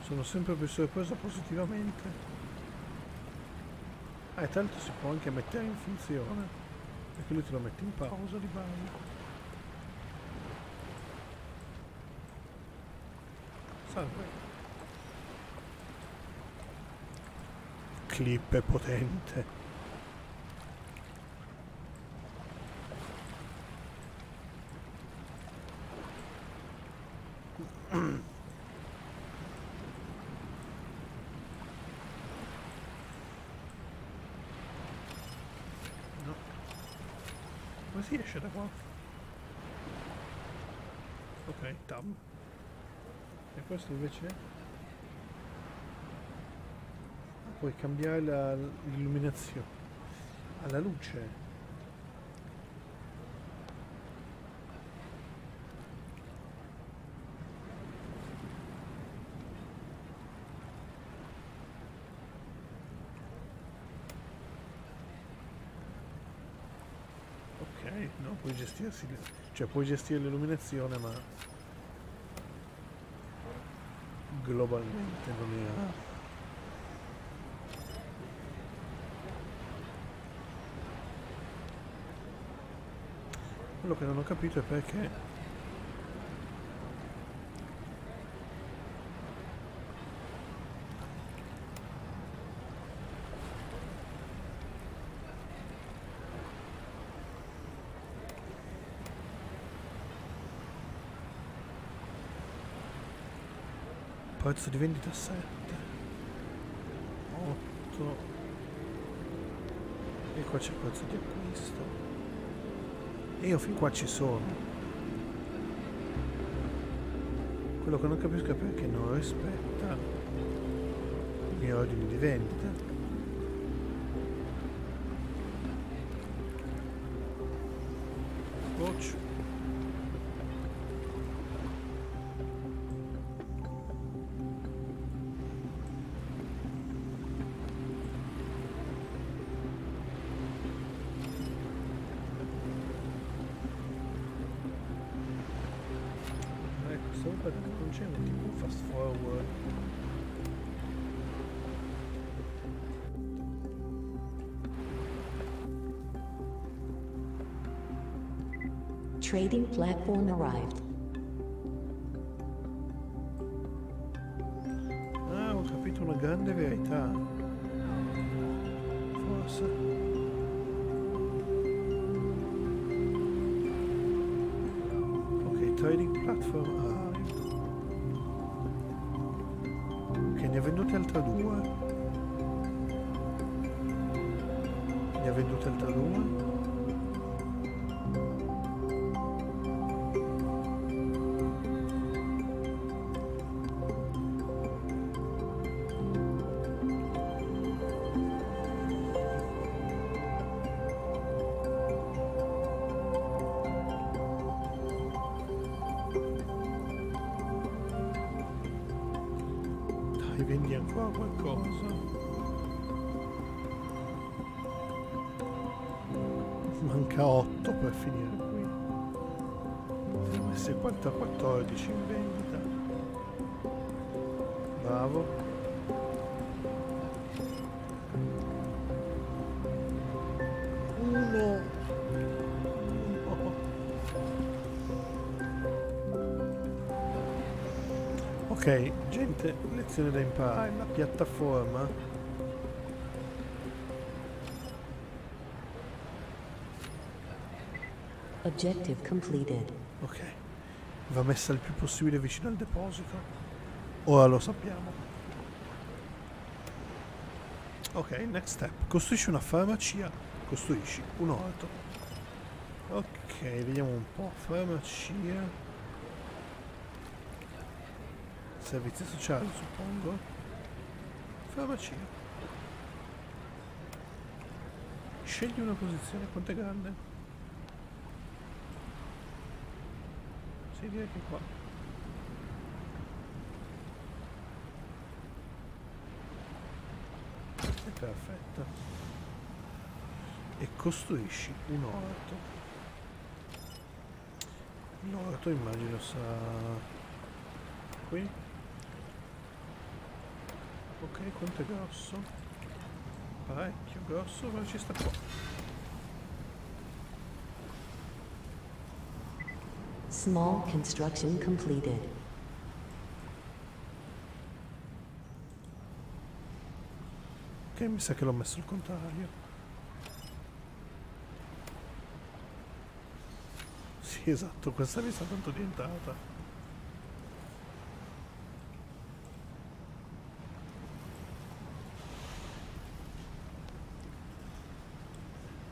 Sono sempre più sorpreso positivamente. Ah, e l'altro si può anche mettere in funzione. Perché lui te lo mette in pausa di base. Salve. Clip è potente. Si esce da qua? Ok, tab. E questo invece? Ah, Puoi cambiare l'illuminazione. Alla luce. Ok, no, puoi gestirsi, cioè puoi gestire l'illuminazione ma globalmente non è... Quello che non ho capito è perché. Prezzo di vendita 7 8 e qua c'è il prezzo di acquisto e io fin qua ci sono. Quello che non capisco è perché non rispetta i miei ordini di vendita Trading platform arrived. Ok, gente, lezione da imparare. La piattaforma Objective completed. Ok. Va messa il più possibile vicino al deposito. Ora lo sappiamo. Ok, next step. Costruisci una farmacia. Costruisci un orto. Ok, vediamo un po'. Farmacia. Servizi sociali, suppongo. Farmacia. Scegli una posizione. Quanto è grande? Sì, direi che qua. È perfetto. E costruisci un orto. L'orto immagino sarà qui. Ok, quanto è grosso? Parecchio grosso, ma ci sta qua. Small construction completed. Che mi sa che l'ho messo al contrario. Sì, esatto, questa mi sa tanto orientata.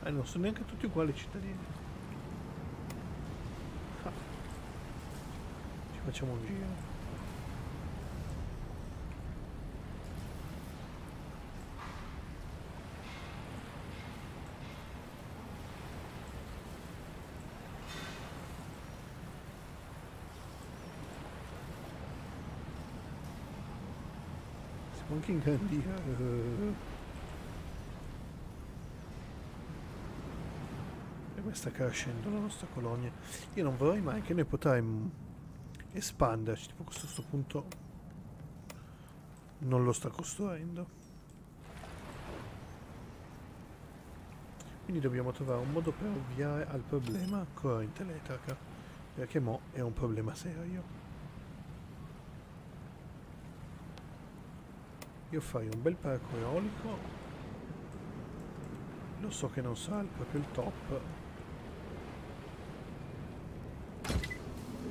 Eh, non sono neanche tutti uguali i cittadini. Ci facciamo un giro. Siamo anche in Gandia. Uh. Questa crescendo la nostra colonia. Io non vorrei mai che noi potremmo espanderci, tipo questo a sto punto non lo sta costruendo. Quindi dobbiamo trovare un modo per ovviare al problema corrente elettrica, perché mo è un problema serio. Io farei un bel parco eolico, lo so che non sarà proprio il top,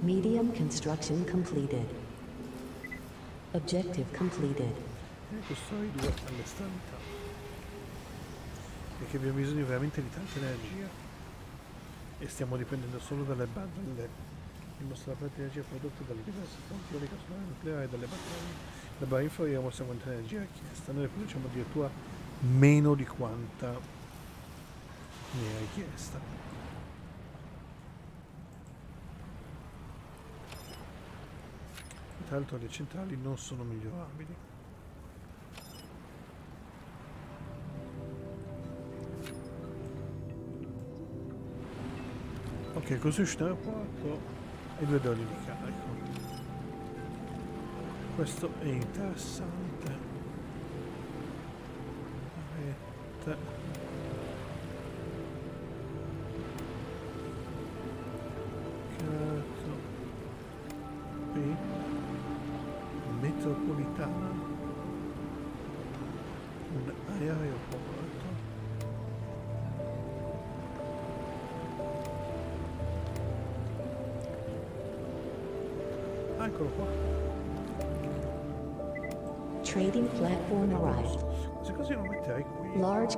Medium construction completed. Objective completed. e costruire due all'estremità. Perché abbiamo bisogno veramente di tanta energia e stiamo dipendendo solo dalle dalle il nostro rapporto di energia prodotta dalle diverse fonti eoliche solare nucleare e dalle batterie. La barra inferiore mostra quanta energia richiesta, noi produciamo addirittura meno di quanta ne è richiesta. Tra l'altro le centrali non sono migliorabili. Ok, costruisci un aeroporto e due doni di carico. Questo è interessante. Rete.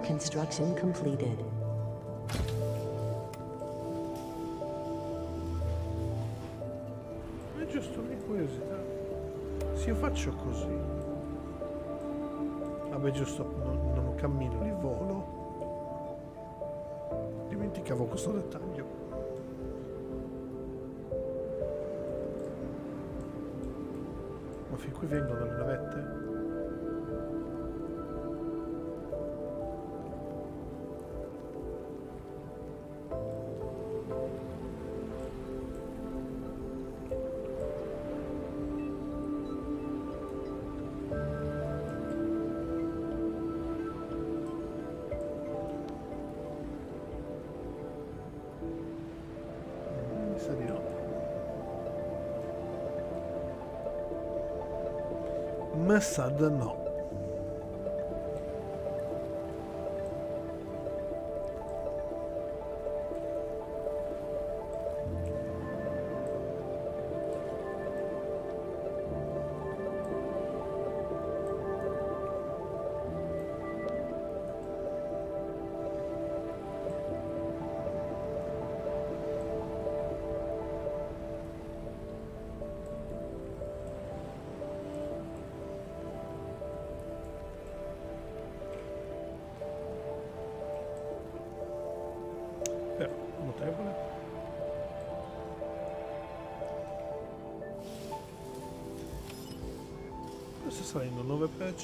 Construction completed. È giusto una curiosità. Se io faccio così. Vabbè, giusto, non, non cammino, li volo. Dimenticavo questo dettaglio. Ma fin qui vengono le navette? Mi sa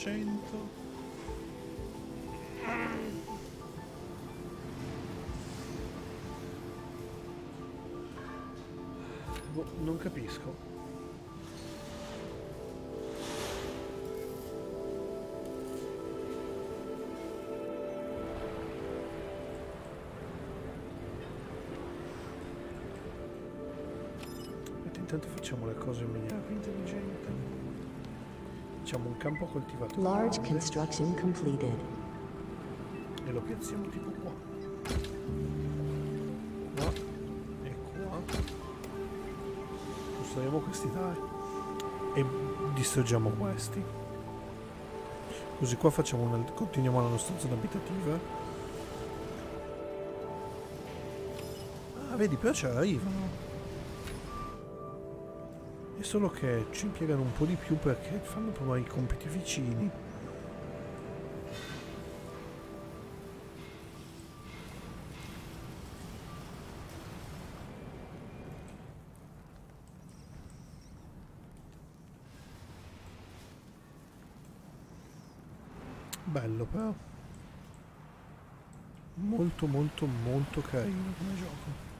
9%. Boh, non capisco. Intanto facciamo le cose in maniera più intelligente. Facciamo un campo coltivato Large construction completed. e lo piazziamo tipo qua. Qua e qua. Costruiamo questi dai e distruggiamo questi. Così qua facciamo una, continuiamo la nostra zona abitativa. Ah, vedi, però ci arrivano. È solo che ci impiegano un po' di più perché fanno proprio i compiti vicini. Bello però. Molto molto molto carino come gioco.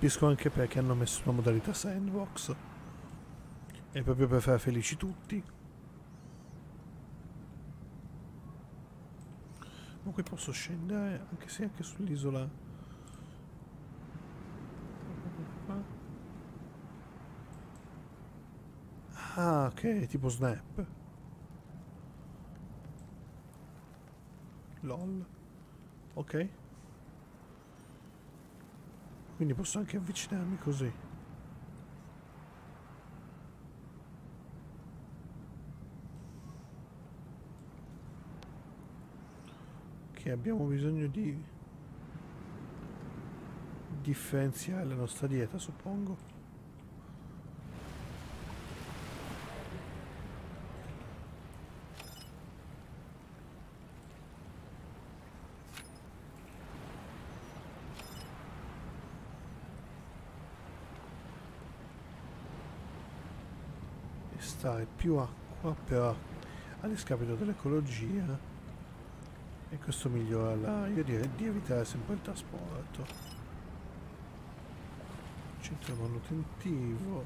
Capisco anche perché hanno messo una modalità sandbox. È proprio per fare felici tutti. Comunque posso scendere anche se anche sull'isola. Ah, ok, tipo snap. LOL. Ok. Quindi posso anche avvicinarmi così. Che abbiamo bisogno di differenziare la nostra dieta, suppongo. E stare più acqua però a discapito dell'ecologia e questo migliora la io direi di evitare sempre il trasporto. Centro manutentivo.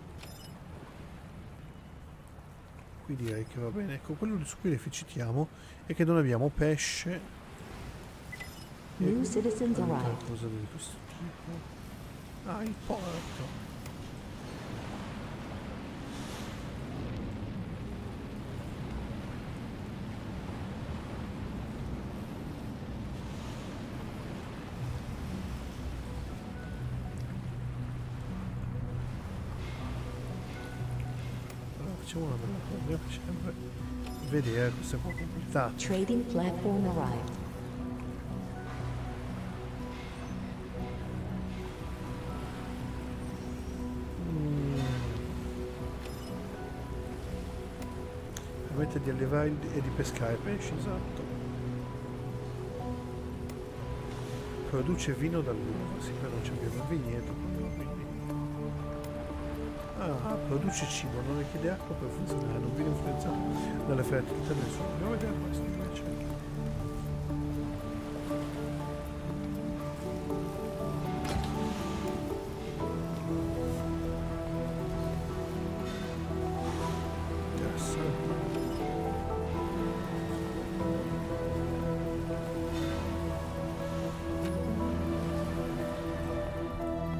Qui direi che va bene. Ecco quello su cui deficitiamo è che non abbiamo pesce. New citizens arrived. cosa di questo tipo. Ah il porto vedere queste qua completate Trading platform arrived. Mm. Permette di allevare e di pescare pesci, esatto. Produce vino dall'uva, sì, però non c'è più il vigneto, produce cibo, non richiede acqua per funzionare, non viene influenzato dalle fertilità del suolo. Andiamo a vedere questo invece.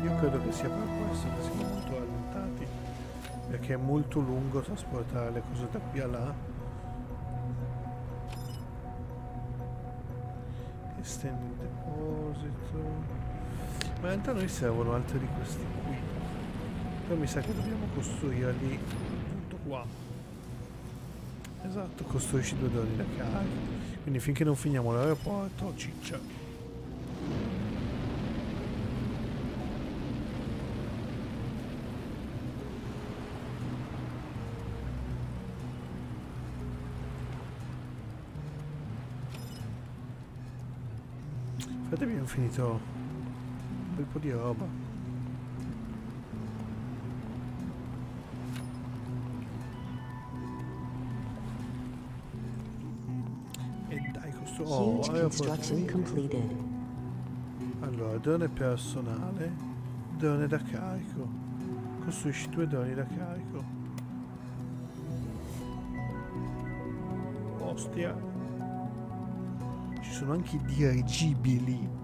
Io credo che sia per questo che siamo molto rallentati, perché è molto lungo trasportare le cose da qui a là. Extended deposito. Ma in realtà noi servono altri di questi qui. Però mi sa che dobbiamo costruirli appunto qua. Esatto, costruisci due droni da carico. Quindi finché non finiamo l'aeroporto, ciccia. Finito un bel po' di roba. E dai, questo... Oh. Allora, drone personale, drone da carico. Costruisci due droni da carico. Ostia. Ci sono anche i dirigibili.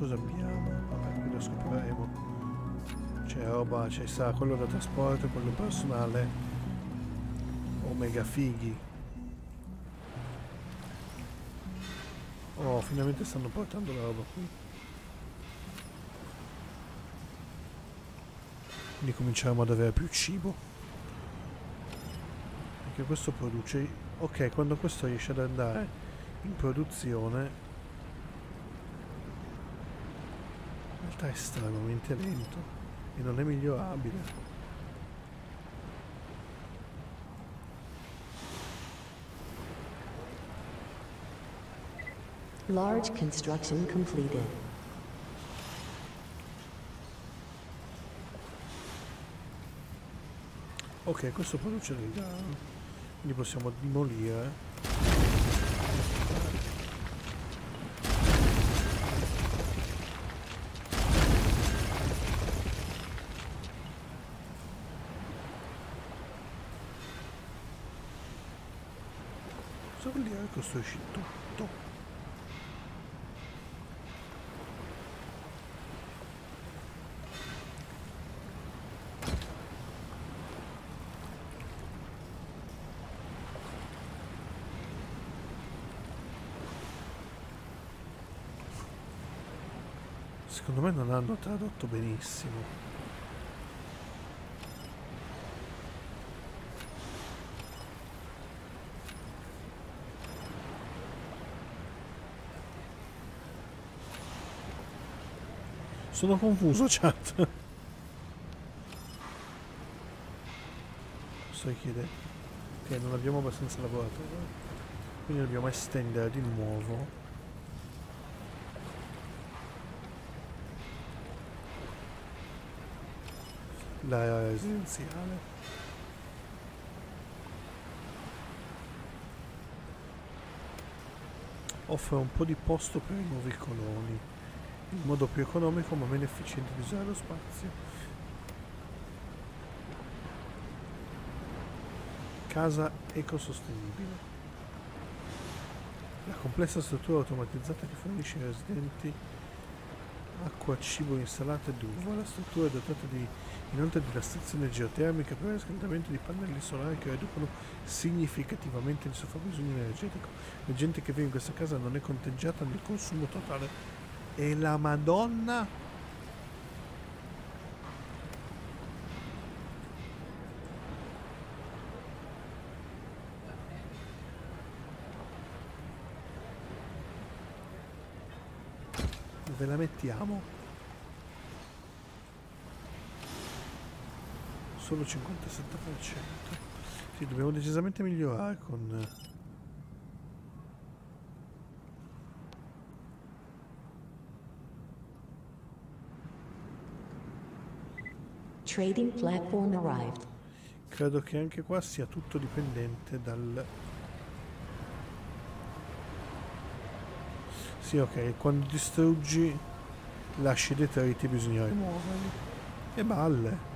Cosa abbiamo? Vabbè, qui lo scopriremo. C'è roba, c'è sarà quello da trasporto, quello personale. Omega fighi. Oh, finalmente stanno portando la roba qui. Quindi cominciamo ad avere più cibo. Perché questo produce... Ok, quando questo riesce ad andare in produzione... realtà è estremamente lento e non è migliorabile. Large construction completed. Ok, questo produce del grano. Quindi possiamo demolire. Che costruisci tutto? Secondo me non hanno tradotto benissimo. Sono confuso, chat. Sto chiedendo. Ok, non abbiamo abbastanza lavorato. Quindi dobbiamo estendere di nuovo. l'area residenziale. Offre un po' di posto per i nuovi coloni, in modo più economico ma meno efficiente di usare lo spazio. Casa ecosostenibile. La complessa struttura automatizzata che fornisce ai residenti acqua, cibo, insalata ed uva. La struttura è dotata di inoltre di una stazione geotermica per il riscaldamento di pannelli solari che riducono significativamente il suo fabbisogno energetico. La gente che vive in questa casa non è conteggiata nel consumo totale. E la Madonna? Dove la mettiamo? Solo 57%. Sì, dobbiamo decisamente migliorare con... Trading platform arrived. Credo che anche qua sia tutto dipendente dal... Sì, ok, quando distruggi lasci detriti bisogna. E balle.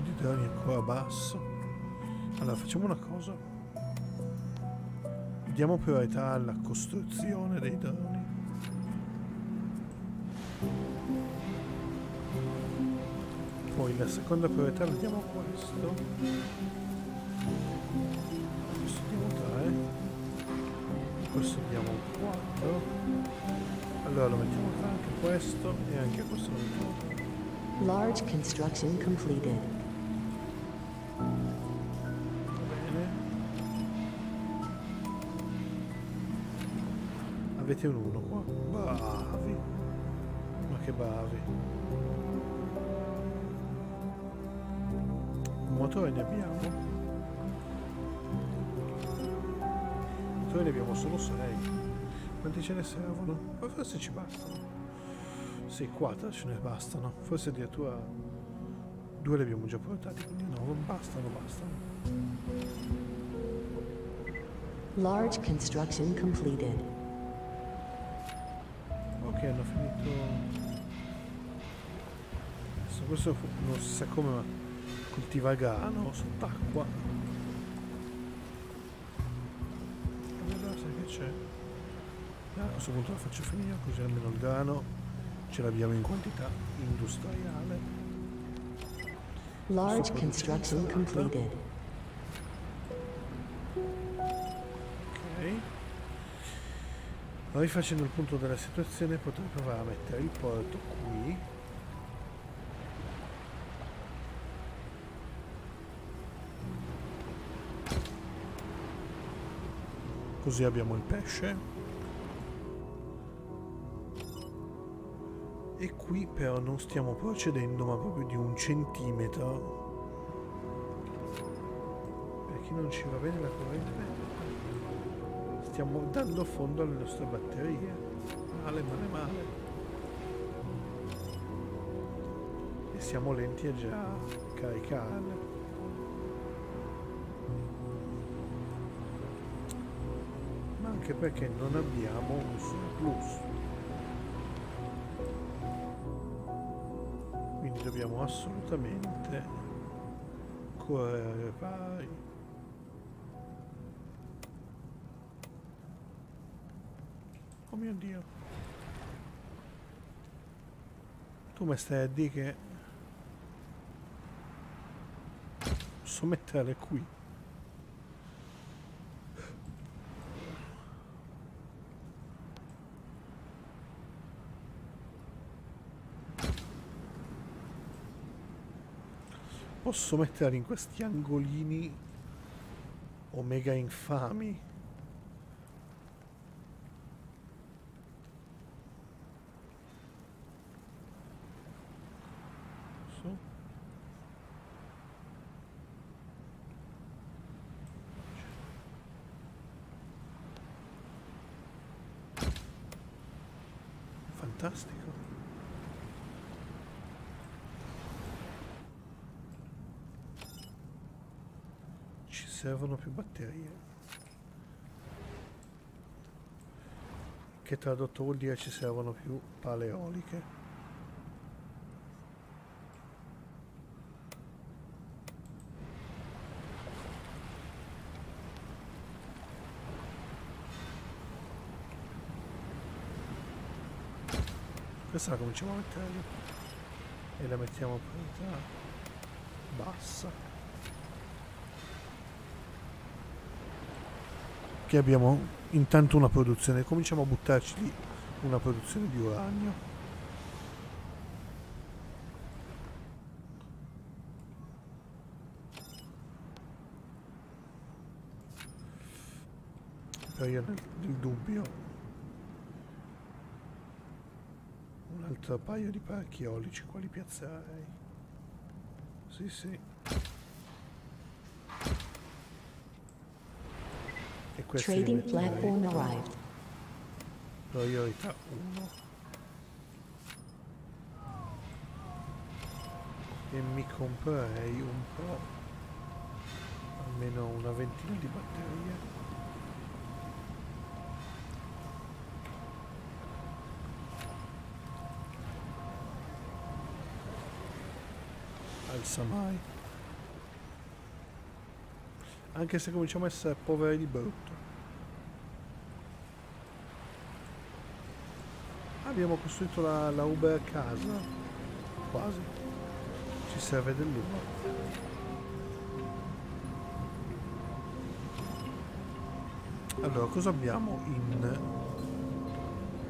Di droni ancora basso. Allora facciamo una cosa. Diamo priorità alla costruzione dei droni. Poi la seconda priorità la diamo a questo. Questo diamo 3. Questo diamo 4. Allora lo mettiamo qua anche questo e anche questo lo mettiamo. Large construction completed. Avete un 1 qua. Bravi. Ma che bravi. Un motore ne abbiamo. Un motore ne abbiamo solo 6. Quanti ce ne servono? Ma forse ci bastano. Sì, 4 ce ne bastano. Forse addirittura due li abbiamo già portati, quindi no, bastano, bastano. Large construction completed. Questo non si sa come, ma Coltiva grano sott'acqua. Allora, sai che c'è? Ah, a questo punto la faccio finire così almeno il grano ce l'abbiamo in quantità industriale. Large construction completed. Ok. Rifacendo il punto della situazione potrei provare a mettere il porto qui. Così abbiamo il pesce. E qui però non stiamo procedendo ma proprio di un centimetro. Per chi non ci va bene la corrente stiamo dando fondo alle nostre batterie. Male, male, male. E siamo lenti a già caricarle. Anche perché non abbiamo un surplus. Quindi dobbiamo assolutamente correre pari. Oh mio Dio. Tu mi stai a dire che posso mettere qui. Posso metterli in questi angolini omega infami. Su. Fantastico. Ci servono più batterie. Che tradotto vuol dire ci servono più pale eoliche. Questa la cominciamo a mettere. E la mettiamo a priorità bassa. Che abbiamo intanto una produzione. Cominciamo a buttarci lì una produzione di uranio. Però io nel, dubbio un altro paio di parchi eolici quali piazzerei. Sì, sì. Questi Trading platform arrived. priorità 1. E mi comprerei un po', almeno una ventina di batterie. Alza mai. Anche se cominciamo a essere poveri di brutto. Abbiamo costruito la, la Uber casa. Quasi. Ci serve dell'Uber. Allora, cosa abbiamo in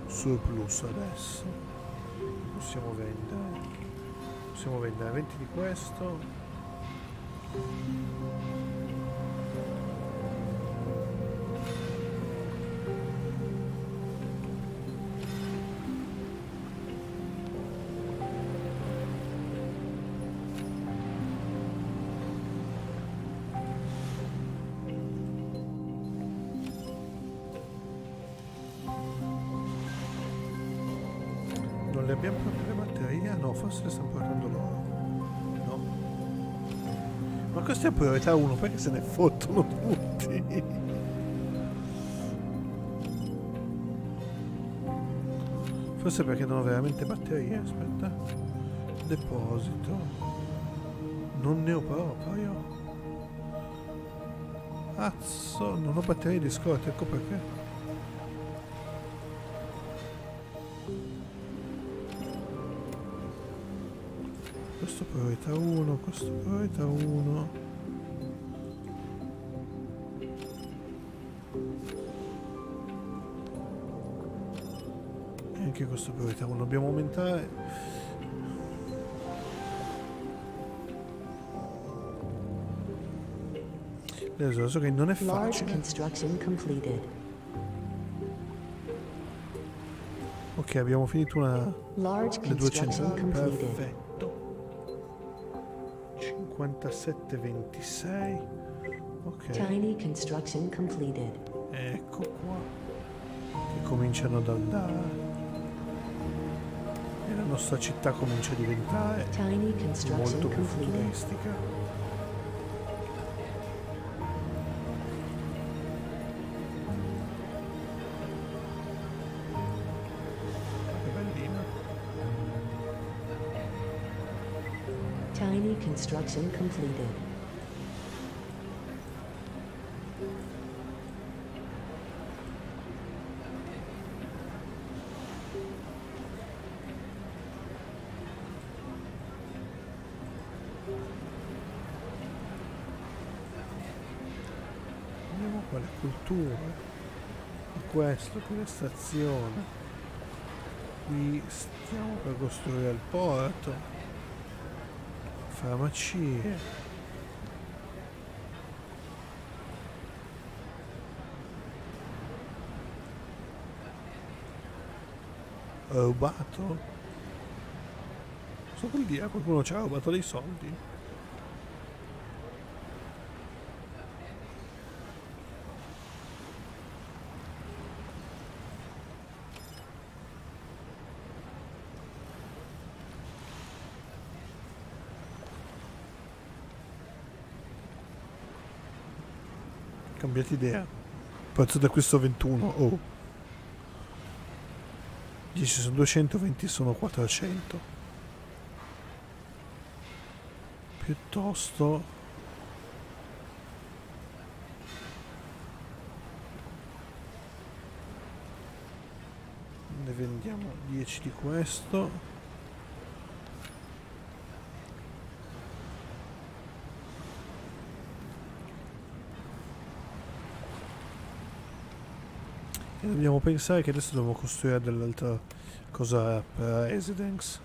surplus adesso? Possiamo vendere. Possiamo vendere 20 di questo. Priorità 1, perché se ne fottono tutti? Forse perché non ho veramente batterie, aspetta. Deposito. Non ne ho proprio. Cazzo, non ho batterie di scorta, ecco perché. Questo priorità 1, questo priorità 1. Anche questo priorità 1. Dobbiamo aumentare Adesso so che non è facile. Ok, abbiamo finito una, Large le due construction centrali. completed. Perfetto. 57, 26. Ok, Tiny construction completed. ecco qua. Che cominciano ad andare. E la nostra città comincia a diventare molto più futuristica. Tiny construction completed. Questo, qui la stazione. Qui stiamo per costruire il porto. Farmacie. Rubato? Cosa vuol dire? Qualcuno ci ha rubato dei soldi? Cambiate idea. Prezzo d'acquisto 21. Oh. 10 sono 200, 20 sono 400. Piuttosto... Ne vendiamo 10 di questo. E dobbiamo pensare che adesso dobbiamo costruire dell'altra cosa per residence.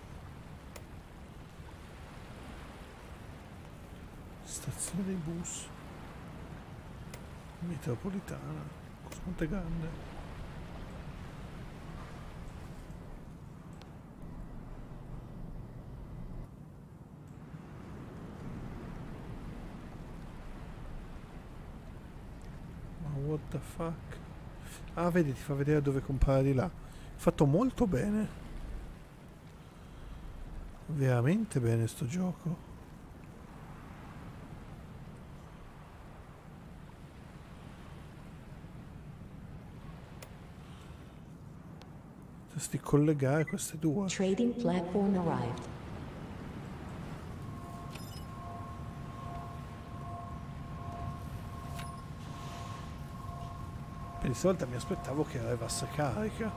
Stazione dei bus. Metropolitana. Cosa quanto è grande? What the fuck? Ah, vedi, ti fa vedere dove comprare di là. Fatto molto bene. Veramente bene sto gioco. Dovresti collegare queste due. Trading platform arrived. Per questa volta mi aspettavo che arrivasse carica.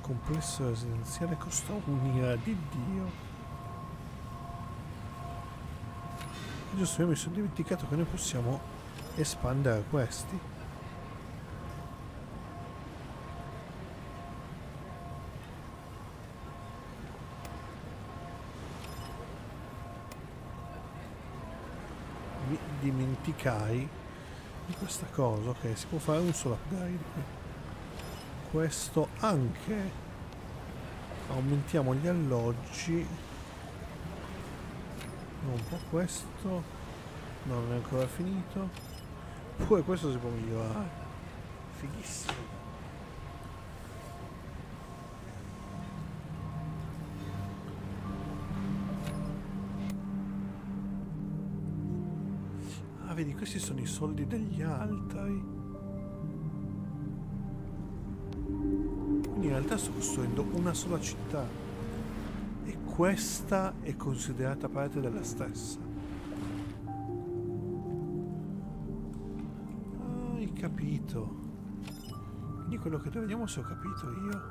Complesso residenziale costa un'ira di Dio. Giusto, io mi sono dimenticato che noi possiamo espandere questi. mi dimenticai di questa cosa ok? Si può fare un solo upgrade qui. Questo anche. Aumentiamo gli alloggi. Un po' questo. No non è ancora finito. Pure questo si può migliorare. Fighissimo Questi sono i soldi degli altri. Quindi in realtà sto costruendo una sola città. E questa è considerata parte della stessa. Ah, hai capito. Quindi quello che vediamo se ho capito io.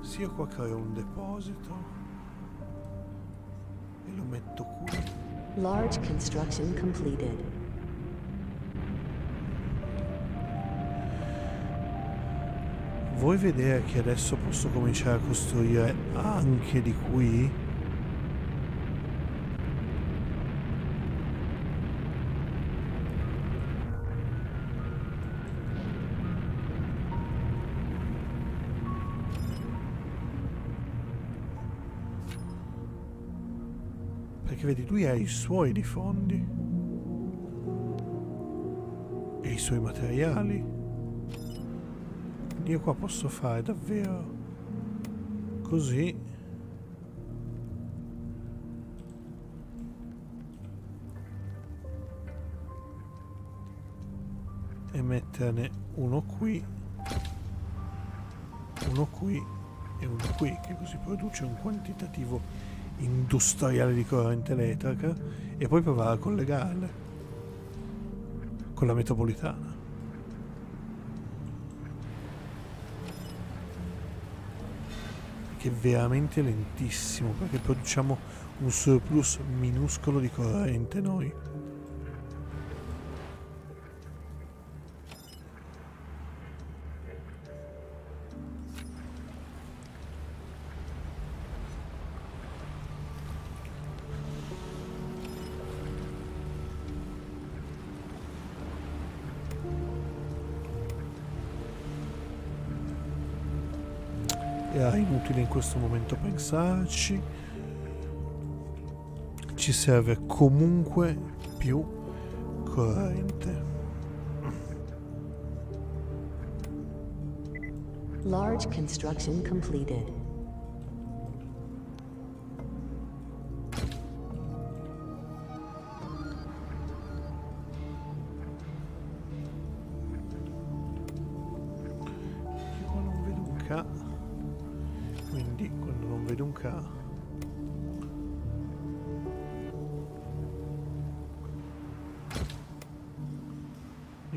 Sì, io qua creo un deposito. Large construction completed. Vuoi vedere che adesso posso cominciare a costruire anche di qui? Perché vedi, lui ha i suoi di fondi e i suoi materiali. Io qua posso fare davvero così. E metterne uno qui, uno qui e uno qui, che così produce un quantitativo industriale di corrente elettrica e poi provare a collegarle con la metropolitana. che è veramente lentissimo perché produciamo un surplus minuscolo di corrente noi. Questo momento pensarci. Ci serve comunque più corrente. Large construction completed.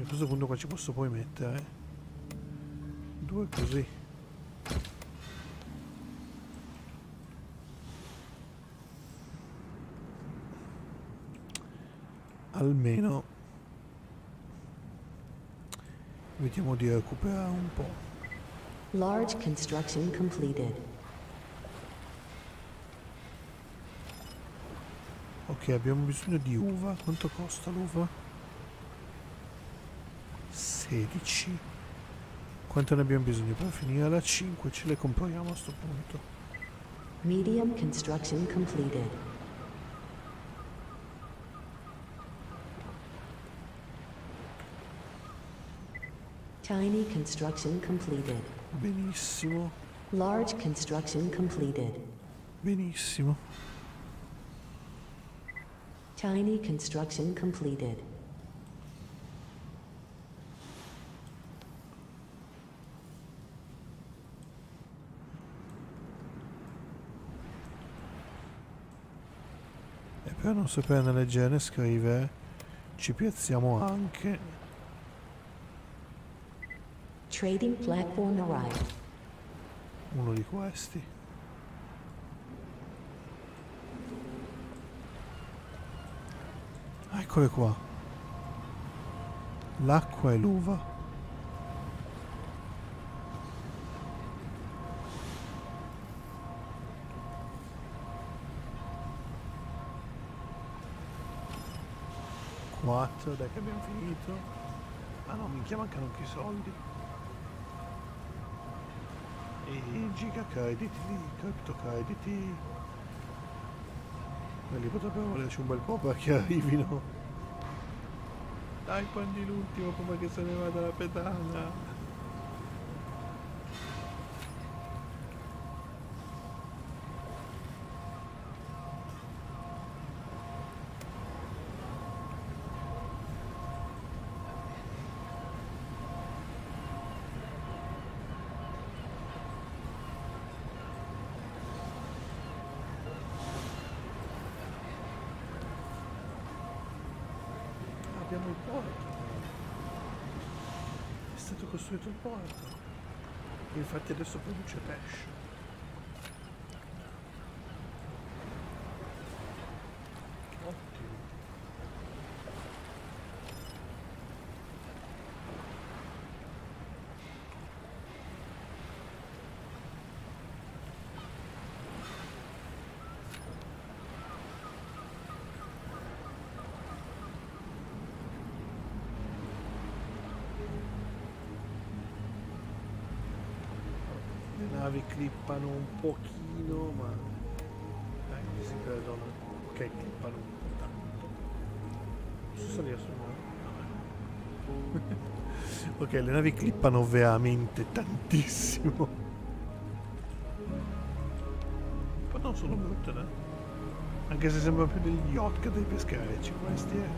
A questo punto qua ci posso poi mettere due così. Almeno vediamo di recuperare un po'. Large construction completed. Ok, abbiamo bisogno di uva. Quanto costa l'uva? 16. Quanto ne abbiamo bisogno per finire la 5? Ce le compriamo a sto punto. Medium construction completed. Tiny construction completed. Benissimo, Large construction completed. benissimo. Tiny construction completed. Per non sapere né leggere né scrivere, ci piazziamo anche Trading platform arrived. uno di questi. Eccole qua. L'acqua e l'uva. Quattro, dai che abbiamo finito. Ah no, minchia mancano anche i soldi. E giga crediti, crypto crediti. Quelli potrebbero volerci un bel po' perché arrivino. Dai, prendi l'ultimo prima che se ne vada la pedana. Costruito il porto. Infatti adesso produce pesce. Ok, le navi clippano veramente tantissimo. Ma non sono brutte, eh? Anche se sembrano più degli yacht che dei pescherecci questi, eh.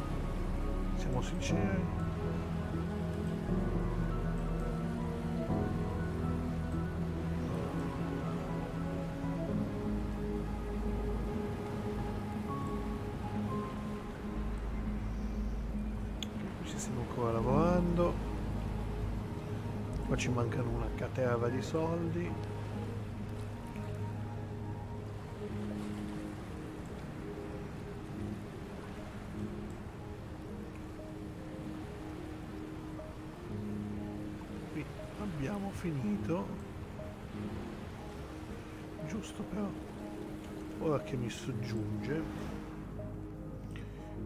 Siamo sinceri. Ci stiamo ancora lavorando. Qua ci mancano una caterva di soldi. Qui abbiamo finito. Giusto però. Ora che mi soggiunge,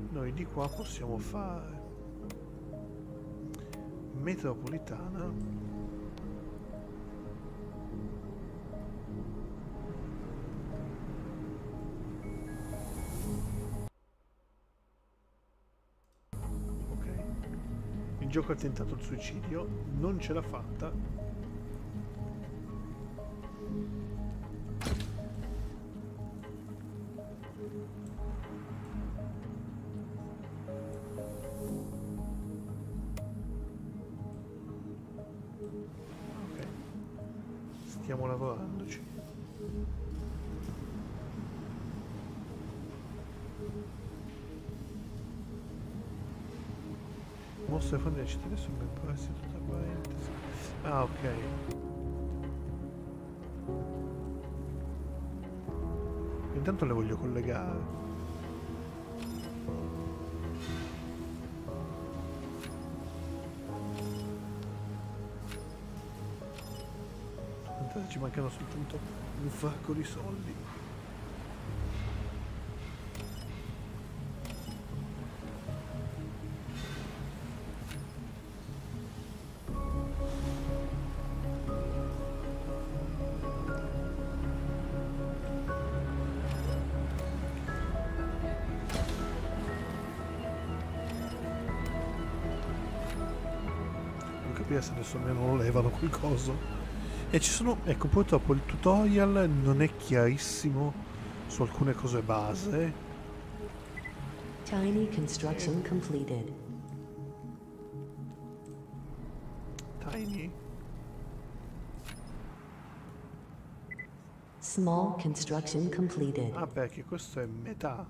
noi di qua possiamo fare metropolitana gioco ha tentato il suicidio non ce l'ha fatta mostre fondi della città adesso ben essere tutta parentesi ah ok. Intanto le voglio collegare. Ci mancano soltanto un sacco di soldi se almeno lo levano quel coso. E ci sono ecco purtroppo il tutorial non è chiarissimo su alcune cose base. Tiny construction completed. tiny. Small construction completed. ah perché questo è metà.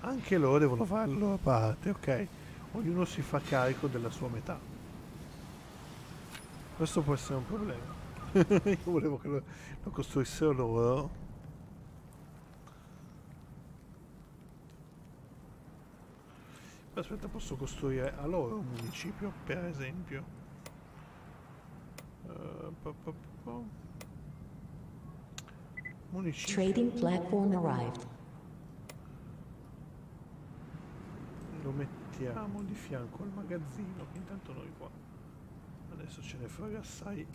Anche loro devono fare la loro parte ok ognuno si fa carico della sua metà. Questo può essere un problema. Io volevo che lo, lo costruissero loro. Aspetta posso costruire a loro un municipio per esempio? Po- municipio. Trading platform arrived. lo mettiamo di fianco al magazzino che intanto noi qua adesso ce ne frega assai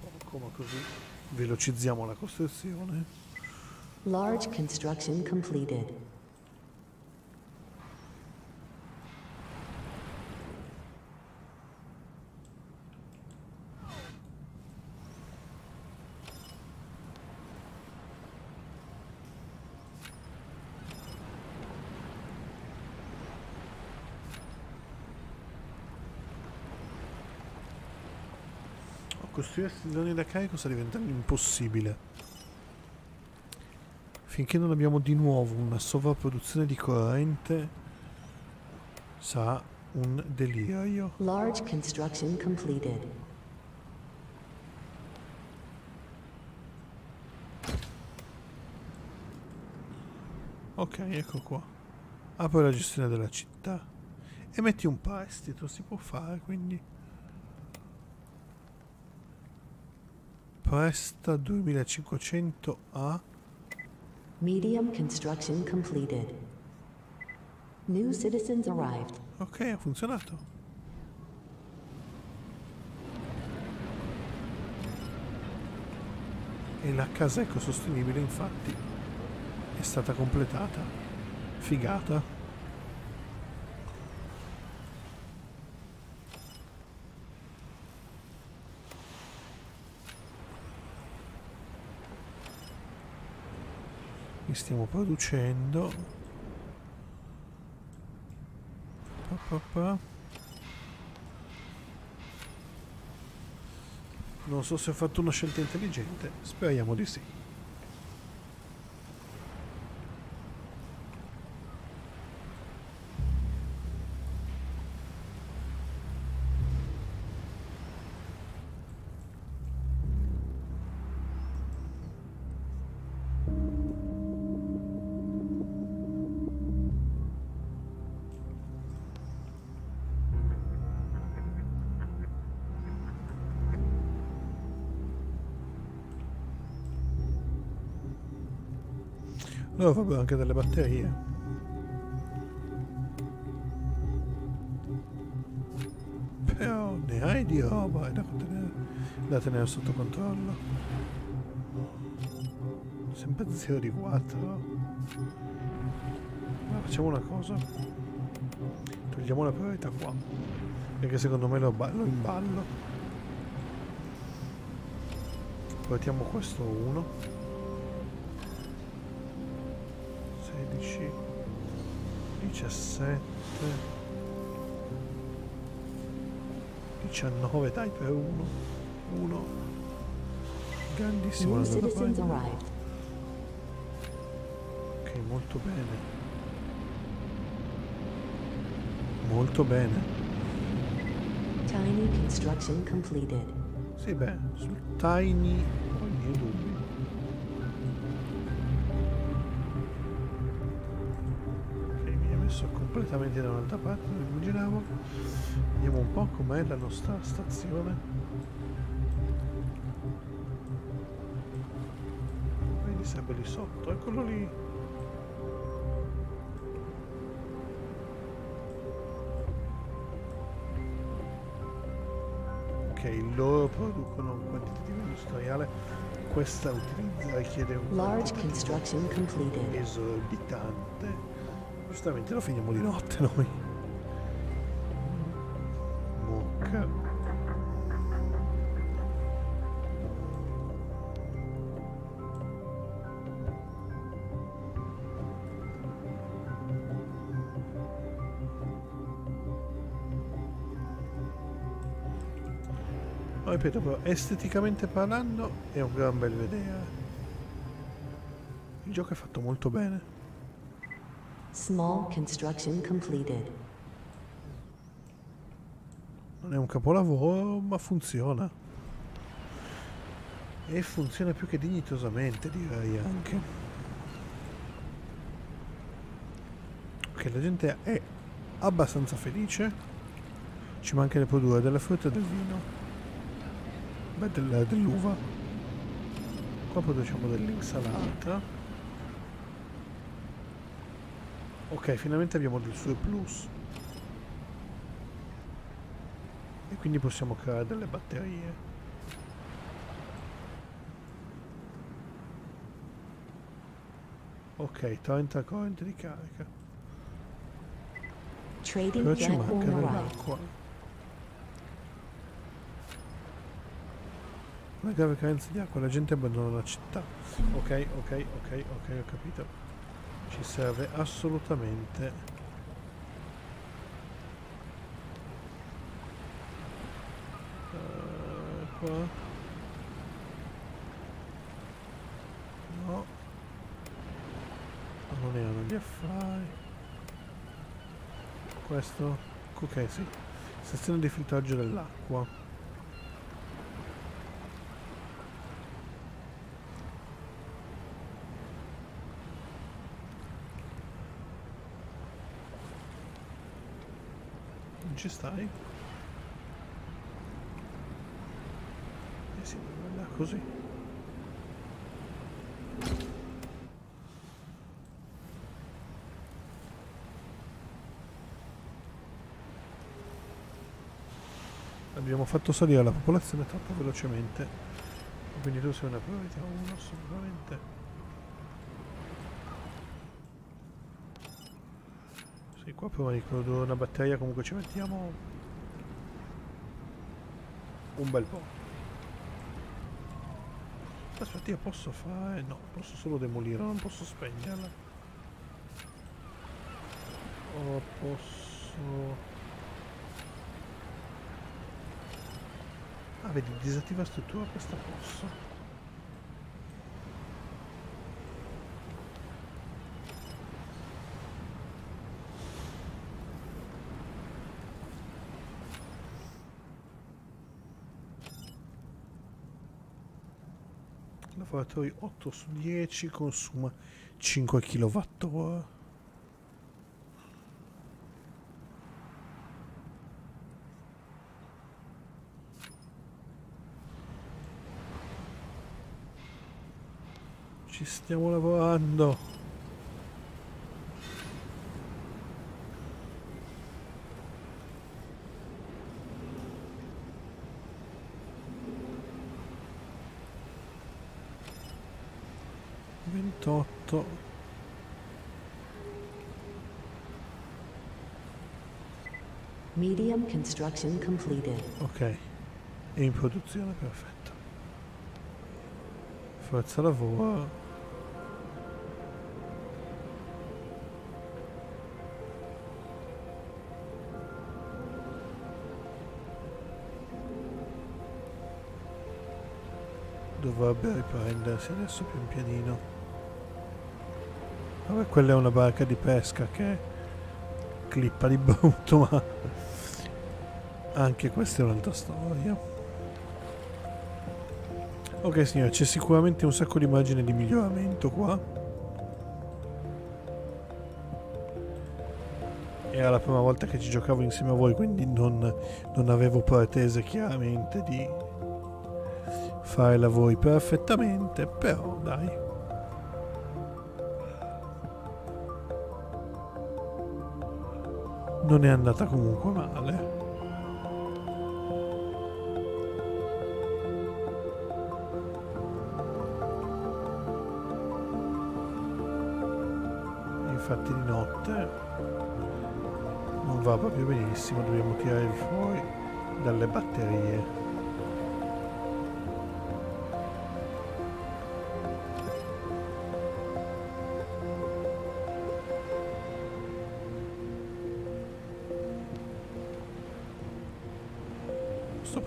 poco ma così velocizziamo la costruzione Large construction completed. Costruire stazioni da carico sta diventando impossibile finché non abbiamo di nuovo una sovrapproduzione di corrente sarà un delirio. Large construction completed. Ok, ecco qua. Apro la gestione della città. E metti un prestito, si può fare, quindi... Presta 2500 a... Medium construction completed. New citizens arrived. Ok, ha funzionato. E la casa ecosostenibile infatti è stata completata. Figata. Li stiamo producendo. Pa, pa, pa. Non so se ho fatto una scelta intelligente, speriamo di sì. No, vabbè, anche delle batterie. Però ne hai di roba, è da tenere, da tenere sotto controllo. Sempre 0 di 4. Ma facciamo una cosa. Togliamo la priorità qua. Perché secondo me lo, lo imballo. Portiamo questo 1. 17 19 dai per 1 1 grandissimo ok molto bene. Molto bene. Tiny construction completed. sì beh sul tiny ho un'altra parte non immaginavo. Vediamo un po' com'è la nostra stazione. Vedi sempre lì sotto eccolo lì. Ok loro producono un quantitativo industriale. Questa utilizza richiede un Large construction completed. esorbitante. Giustamente lo finiamo di notte noi ripeto però, esteticamente parlando è un gran bel vedere. Il gioco è fatto molto bene. Small construction completed. Non è un capolavoro, ma funziona. E funziona più che dignitosamente, direi anche. Ok, la gente è abbastanza felice. Ci manca di produrre delle frutta e del vino. Beh, del- dell'uva. Qua produciamo dell'insalata. Ok, finalmente abbiamo del surplus. E quindi possiamo creare delle batterie. Ok, 30 corrente di carica. Trading Però ci manca dell'acqua. Una grave carenza di acqua, la gente abbandona la città. Ok, ok, ok, ok, ho capito. Ci serve assolutamente. Eh, qua. No. Non erano gli affari. Questo Ok, sì. Stazione di filtraggio dell'acqua. Ci stai? Eh sì, deve andare così. Abbiamo fatto salire la popolazione troppo velocemente. Quindi tu sei una priorità 1 assolutamente. Qua prima di produrre una batteria comunque ci mettiamo un bel po'. Aspetta, io posso fare... no, posso solo demolire, non posso spegnerla. O posso... Ah, vedi, disattiva struttura questa posso. Lavoratori 8 su 10 consuma 5 kWh. Ci stiamo lavorando. Ventotto. Medium construction completed. Ok. È in produzione, perfetto. Forza lavoro. Dovrebbe riprendersi adesso pian pianino. Vabbè, quella è una barca di pesca che clippa di brutto, ma anche questa è un'altra storia. Ok signore, c'è sicuramente un sacco di margine di miglioramento qua. Era la prima volta che ci giocavo insieme a voi, quindi non, non avevo pretese chiaramente di fare lavori perfettamente, però dai. Non è andata comunque male. Infatti di notte non va proprio benissimo, dobbiamo tirare fuori dalle batterie.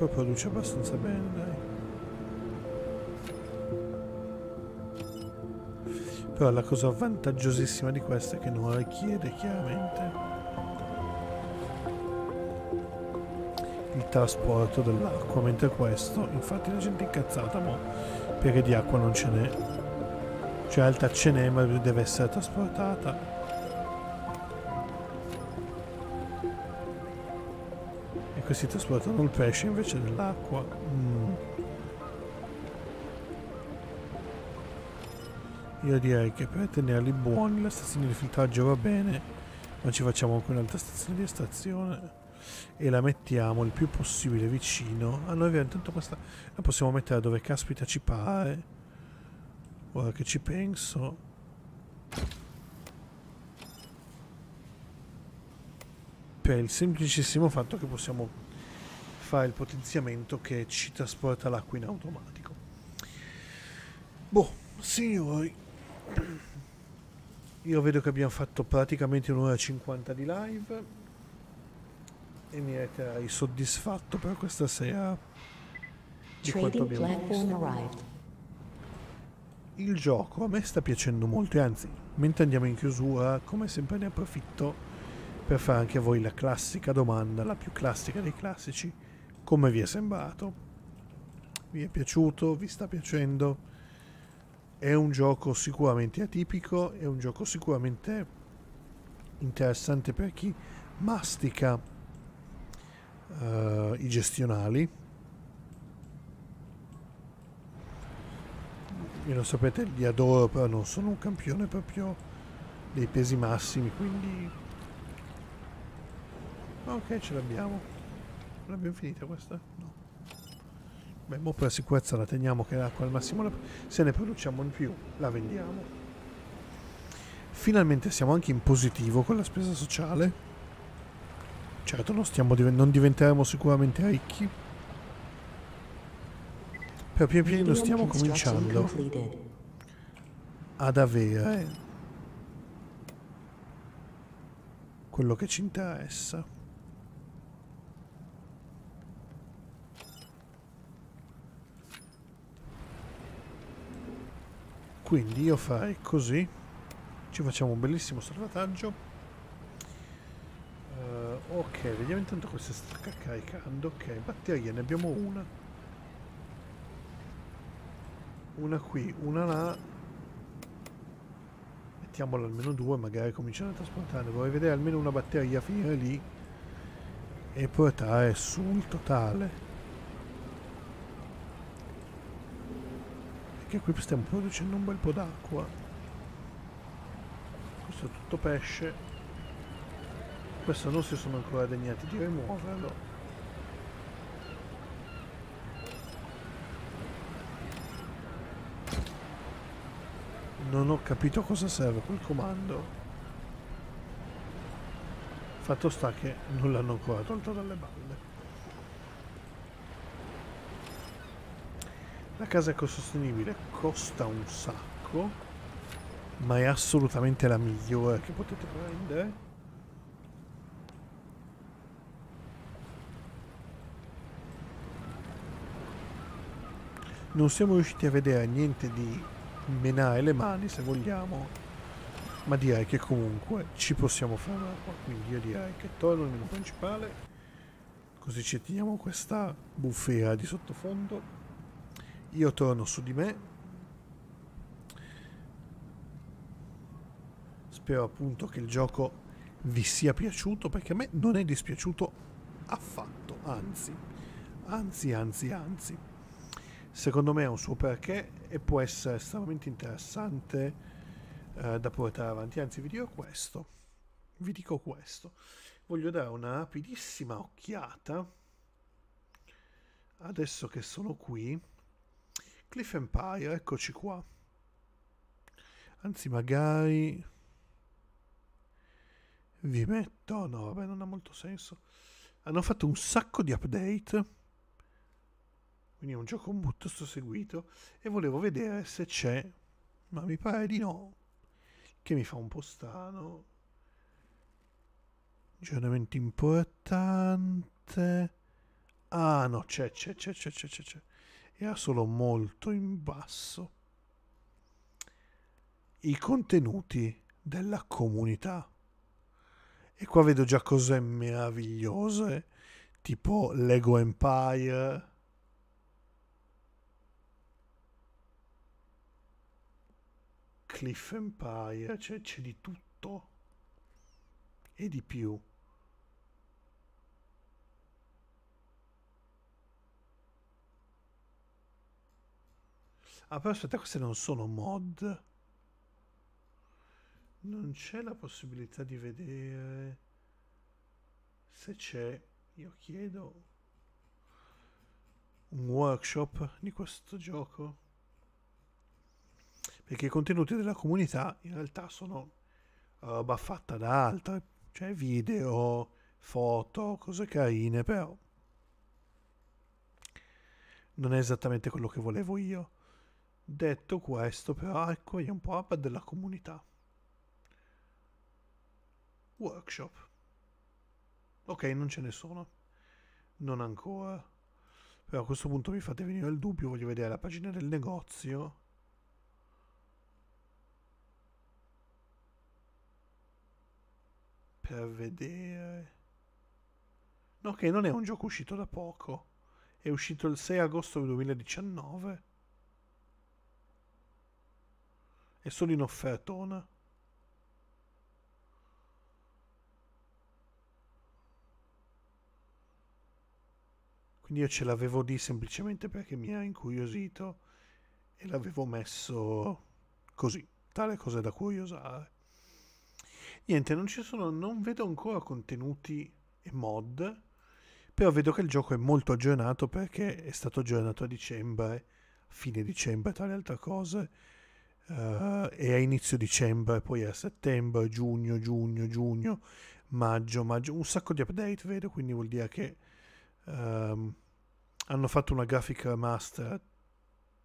Poi produce abbastanza bene, dai. Però la cosa vantaggiosissima di questo è che non richiede chiaramente il trasporto dell'acqua, mentre questo, infatti la gente è incazzata, mo, perché di acqua non ce n'è. Cioè alta ce n'è, ma deve essere trasportata. E questi trasportano il pesce invece dell'acqua. Mm. Io direi che per tenerli buoni la stazione di filtraggio va bene, ma ci facciamo anche un'altra stazione di estrazione e la mettiamo il più possibile vicino a noi. Intanto questa la possiamo mettere dove caspita ci pare. Ora che ci penso. Per il semplicissimo fatto che possiamo fare il potenziamento che ci trasporta l'acqua in automatico. Boh, signori, io vedo che abbiamo fatto praticamente un'ora e 50 di live e mi reiterai soddisfatto per questa sera di quanto abbiamo visto. Il gioco a me sta piacendo molto e anzi, mentre andiamo in chiusura, come sempre ne approfitto per fare anche a voi la classica domanda, la più classica dei classici. Come vi è sembrato? Vi è piaciuto? Vi sta piacendo? È un gioco sicuramente atipico, è un gioco sicuramente interessante per chi mastica uh, i gestionali. Io lo sapete, li adoro, però non sono un campione proprio dei pesi massimi, quindi... Ok, ce l'abbiamo. L'abbiamo finita questa? No. Beh, mo per sicurezza la teniamo che l'acqua al massimo, la... se ne produciamo in più, la vendiamo. Finalmente siamo anche in positivo con la spesa sociale. Certo, non, stiamo div non diventeremo sicuramente ricchi. Però pian piano stiamo cominciando ad avere quello che ci interessa. Quindi io farei così. Ci facciamo un bellissimo salvataggio. Uh, ok vediamo intanto questo sta caricando ok batterie ne abbiamo una. Una qui una là. Mettiamola almeno due magari cominciano a trasportare. Vorrei vedere almeno una batteria finire lì e portare sul totale Che qui stiamo producendo un bel po' d'acqua. Questo è tutto pesce. Questo non si sono ancora degnati di rimuoverlo. Non ho capito cosa serve quel comando. Fatto sta che non l'hanno ancora tolto dalle balle. La casa ecosostenibile costa un sacco, ma è assolutamente la migliore che potete prendere. Non siamo riusciti a vedere niente di menare le mani se vogliamo, ma direi che comunque ci possiamo fare qua. Quindi io direi che torno al menu principale, così ci teniamo questa bufera di sottofondo io torno su di me. Spero appunto che il gioco vi sia piaciuto perché a me non è dispiaciuto affatto anzi anzi anzi anzi. Secondo me ha un suo perché e può essere estremamente interessante eh, da portare avanti. Anzi vi dico questo vi dico questo. Voglio dare una rapidissima occhiata. Adesso che sono qui Cliff Empire, eccoci qua. Anzi, magari vi metto... No, vabbè, non ha molto senso. Hanno fatto un sacco di update. Quindi è un gioco molto seguito. E volevo vedere se c'è... Ma mi pare di no. Che mi fa un po' strano. Aggiornamento importante. Ah, no, c'è, c'è, c'è, c'è, c'è, c'è era solo molto in basso. I contenuti della comunità. E qua vedo già cose meravigliose, tipo Lego Empire. Cliff Empire, cioè c'è di tutto e di più. Ah, però aspetta, queste non sono mod. Non c'è la possibilità di vedere se c'è, io chiedo, un workshop di questo gioco. Perché i contenuti della comunità in realtà sono roba fatta da altre, cioè video, foto, cose carine, però non è esattamente quello che volevo io. Detto questo, però, ecco è un po' up della comunità. Workshop. Ok, non ce ne sono. Non ancora. Però a questo punto mi fate venire il dubbio, voglio vedere la pagina del negozio. per vedere. Che non è un gioco uscito da poco. È uscito il 6 agosto 2019. È solo in offertona. Quindi io ce l'avevo lì semplicemente perché mi ha incuriosito e l'avevo messo così, tale cose da curiosare. Niente, non ci sono, non vedo ancora contenuti e mod, però vedo che il gioco è molto aggiornato perché è stato aggiornato a dicembre, fine dicembre tra le altre cose, uh, e a inizio dicembre, poi a settembre, giugno, giugno, giugno, maggio, maggio, un sacco di update vedo, quindi vuol dire che um, hanno fatto una graphic remaster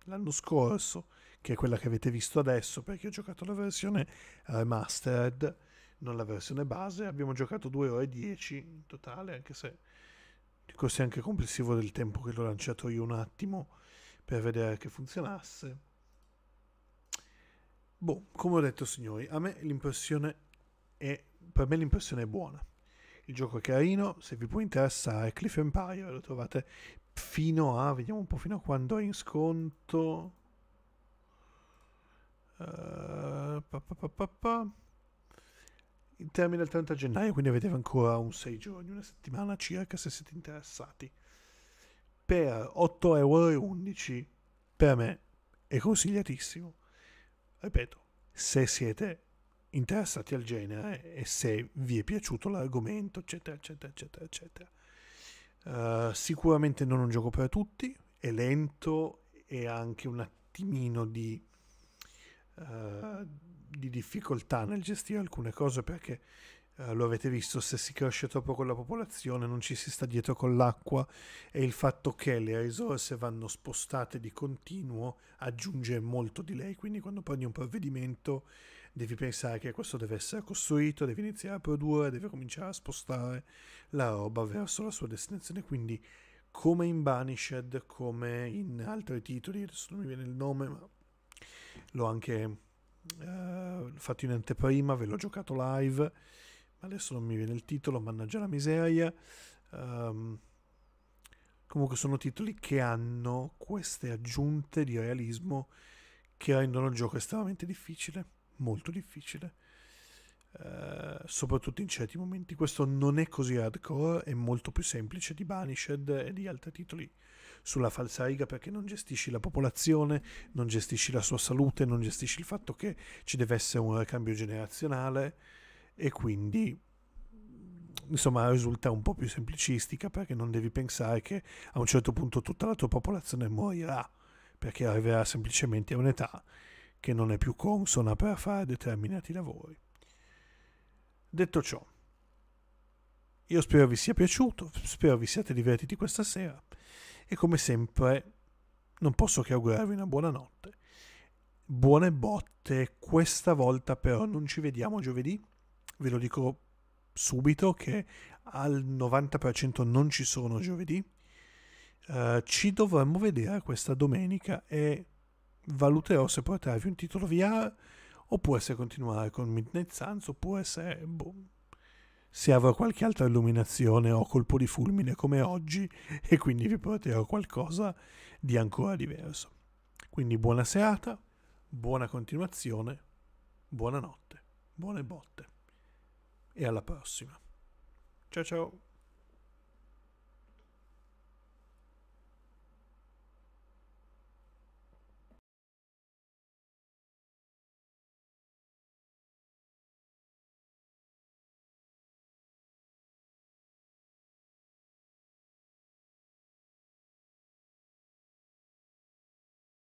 l'anno scorso, che è quella che avete visto adesso, perché ho giocato la versione remastered, non la versione base, abbiamo giocato 2 ore e 10 in totale, anche se il costo è anche complessivo del tempo che l'ho lanciato io un attimo per vedere che funzionasse. Boh, come ho detto signori, a me l'impressione è, per me l'impressione è buona. Il gioco è carino, se vi può interessare, Cliff Empire lo trovate fino a, vediamo un po' fino a quando è in sconto. Uh, pa, pa, pa, in termini del 30 gennaio, quindi avete ancora un 6 giorni, una settimana circa se siete interessati. Per 8,11 euro per me è consigliatissimo. Ripeto, se siete interessati al genere e se vi è piaciuto l'argomento, eccetera, eccetera, eccetera, eccetera. Uh, sicuramente non un gioco per tutti, è lento e ha anche un attimino di, uh, di difficoltà nel gestire alcune cose perché Uh, lo avete visto, se si cresce troppo con la popolazione non ci si sta dietro con l'acqua. E il fatto che le risorse vanno spostate di continuo aggiunge molto di lei, quindi quando prendi un provvedimento devi pensare che questo deve essere costruito, devi iniziare a produrre, devi cominciare a spostare la roba verso la sua destinazione, quindi come in Banished, come in altri titoli, adesso non mi viene il nome, ma l'ho anche uh, fatto in anteprima, ve l'ho giocato live adesso non mi viene il titolo, mannaggia la miseria. Um, comunque sono titoli che hanno queste aggiunte di realismo che rendono il gioco estremamente difficile, molto difficile. Uh, soprattutto in certi momenti. Questo non è così hardcore, è molto più semplice di Banished e di altri titoli sulla falsariga perché non gestisci la popolazione, non gestisci la sua salute, non gestisci il fatto che ci deve essere un ricambio generazionale e quindi insomma risulta un po' più semplicistica perché non devi pensare che a un certo punto tutta la tua popolazione morirà perché arriverà semplicemente a un'età che non è più consona per fare determinati lavori. Detto ciò, io spero vi sia piaciuto, spero vi siate divertiti questa sera e come sempre non posso che augurarvi una buona notte. Buone botte, questa volta però non ci vediamo giovedì ve lo dico subito che al 90% non ci sono giovedì. Uh, ci dovremmo vedere questa domenica e valuterò se portarvi un titolo VR oppure se continuare con Midnight Suns oppure se, boh, se avrò qualche altra illuminazione o colpo di fulmine come oggi e quindi vi porterò qualcosa di ancora diverso. Quindi buona serata, buona continuazione, buonanotte, buone botte e alla prossima. Ciao ciao!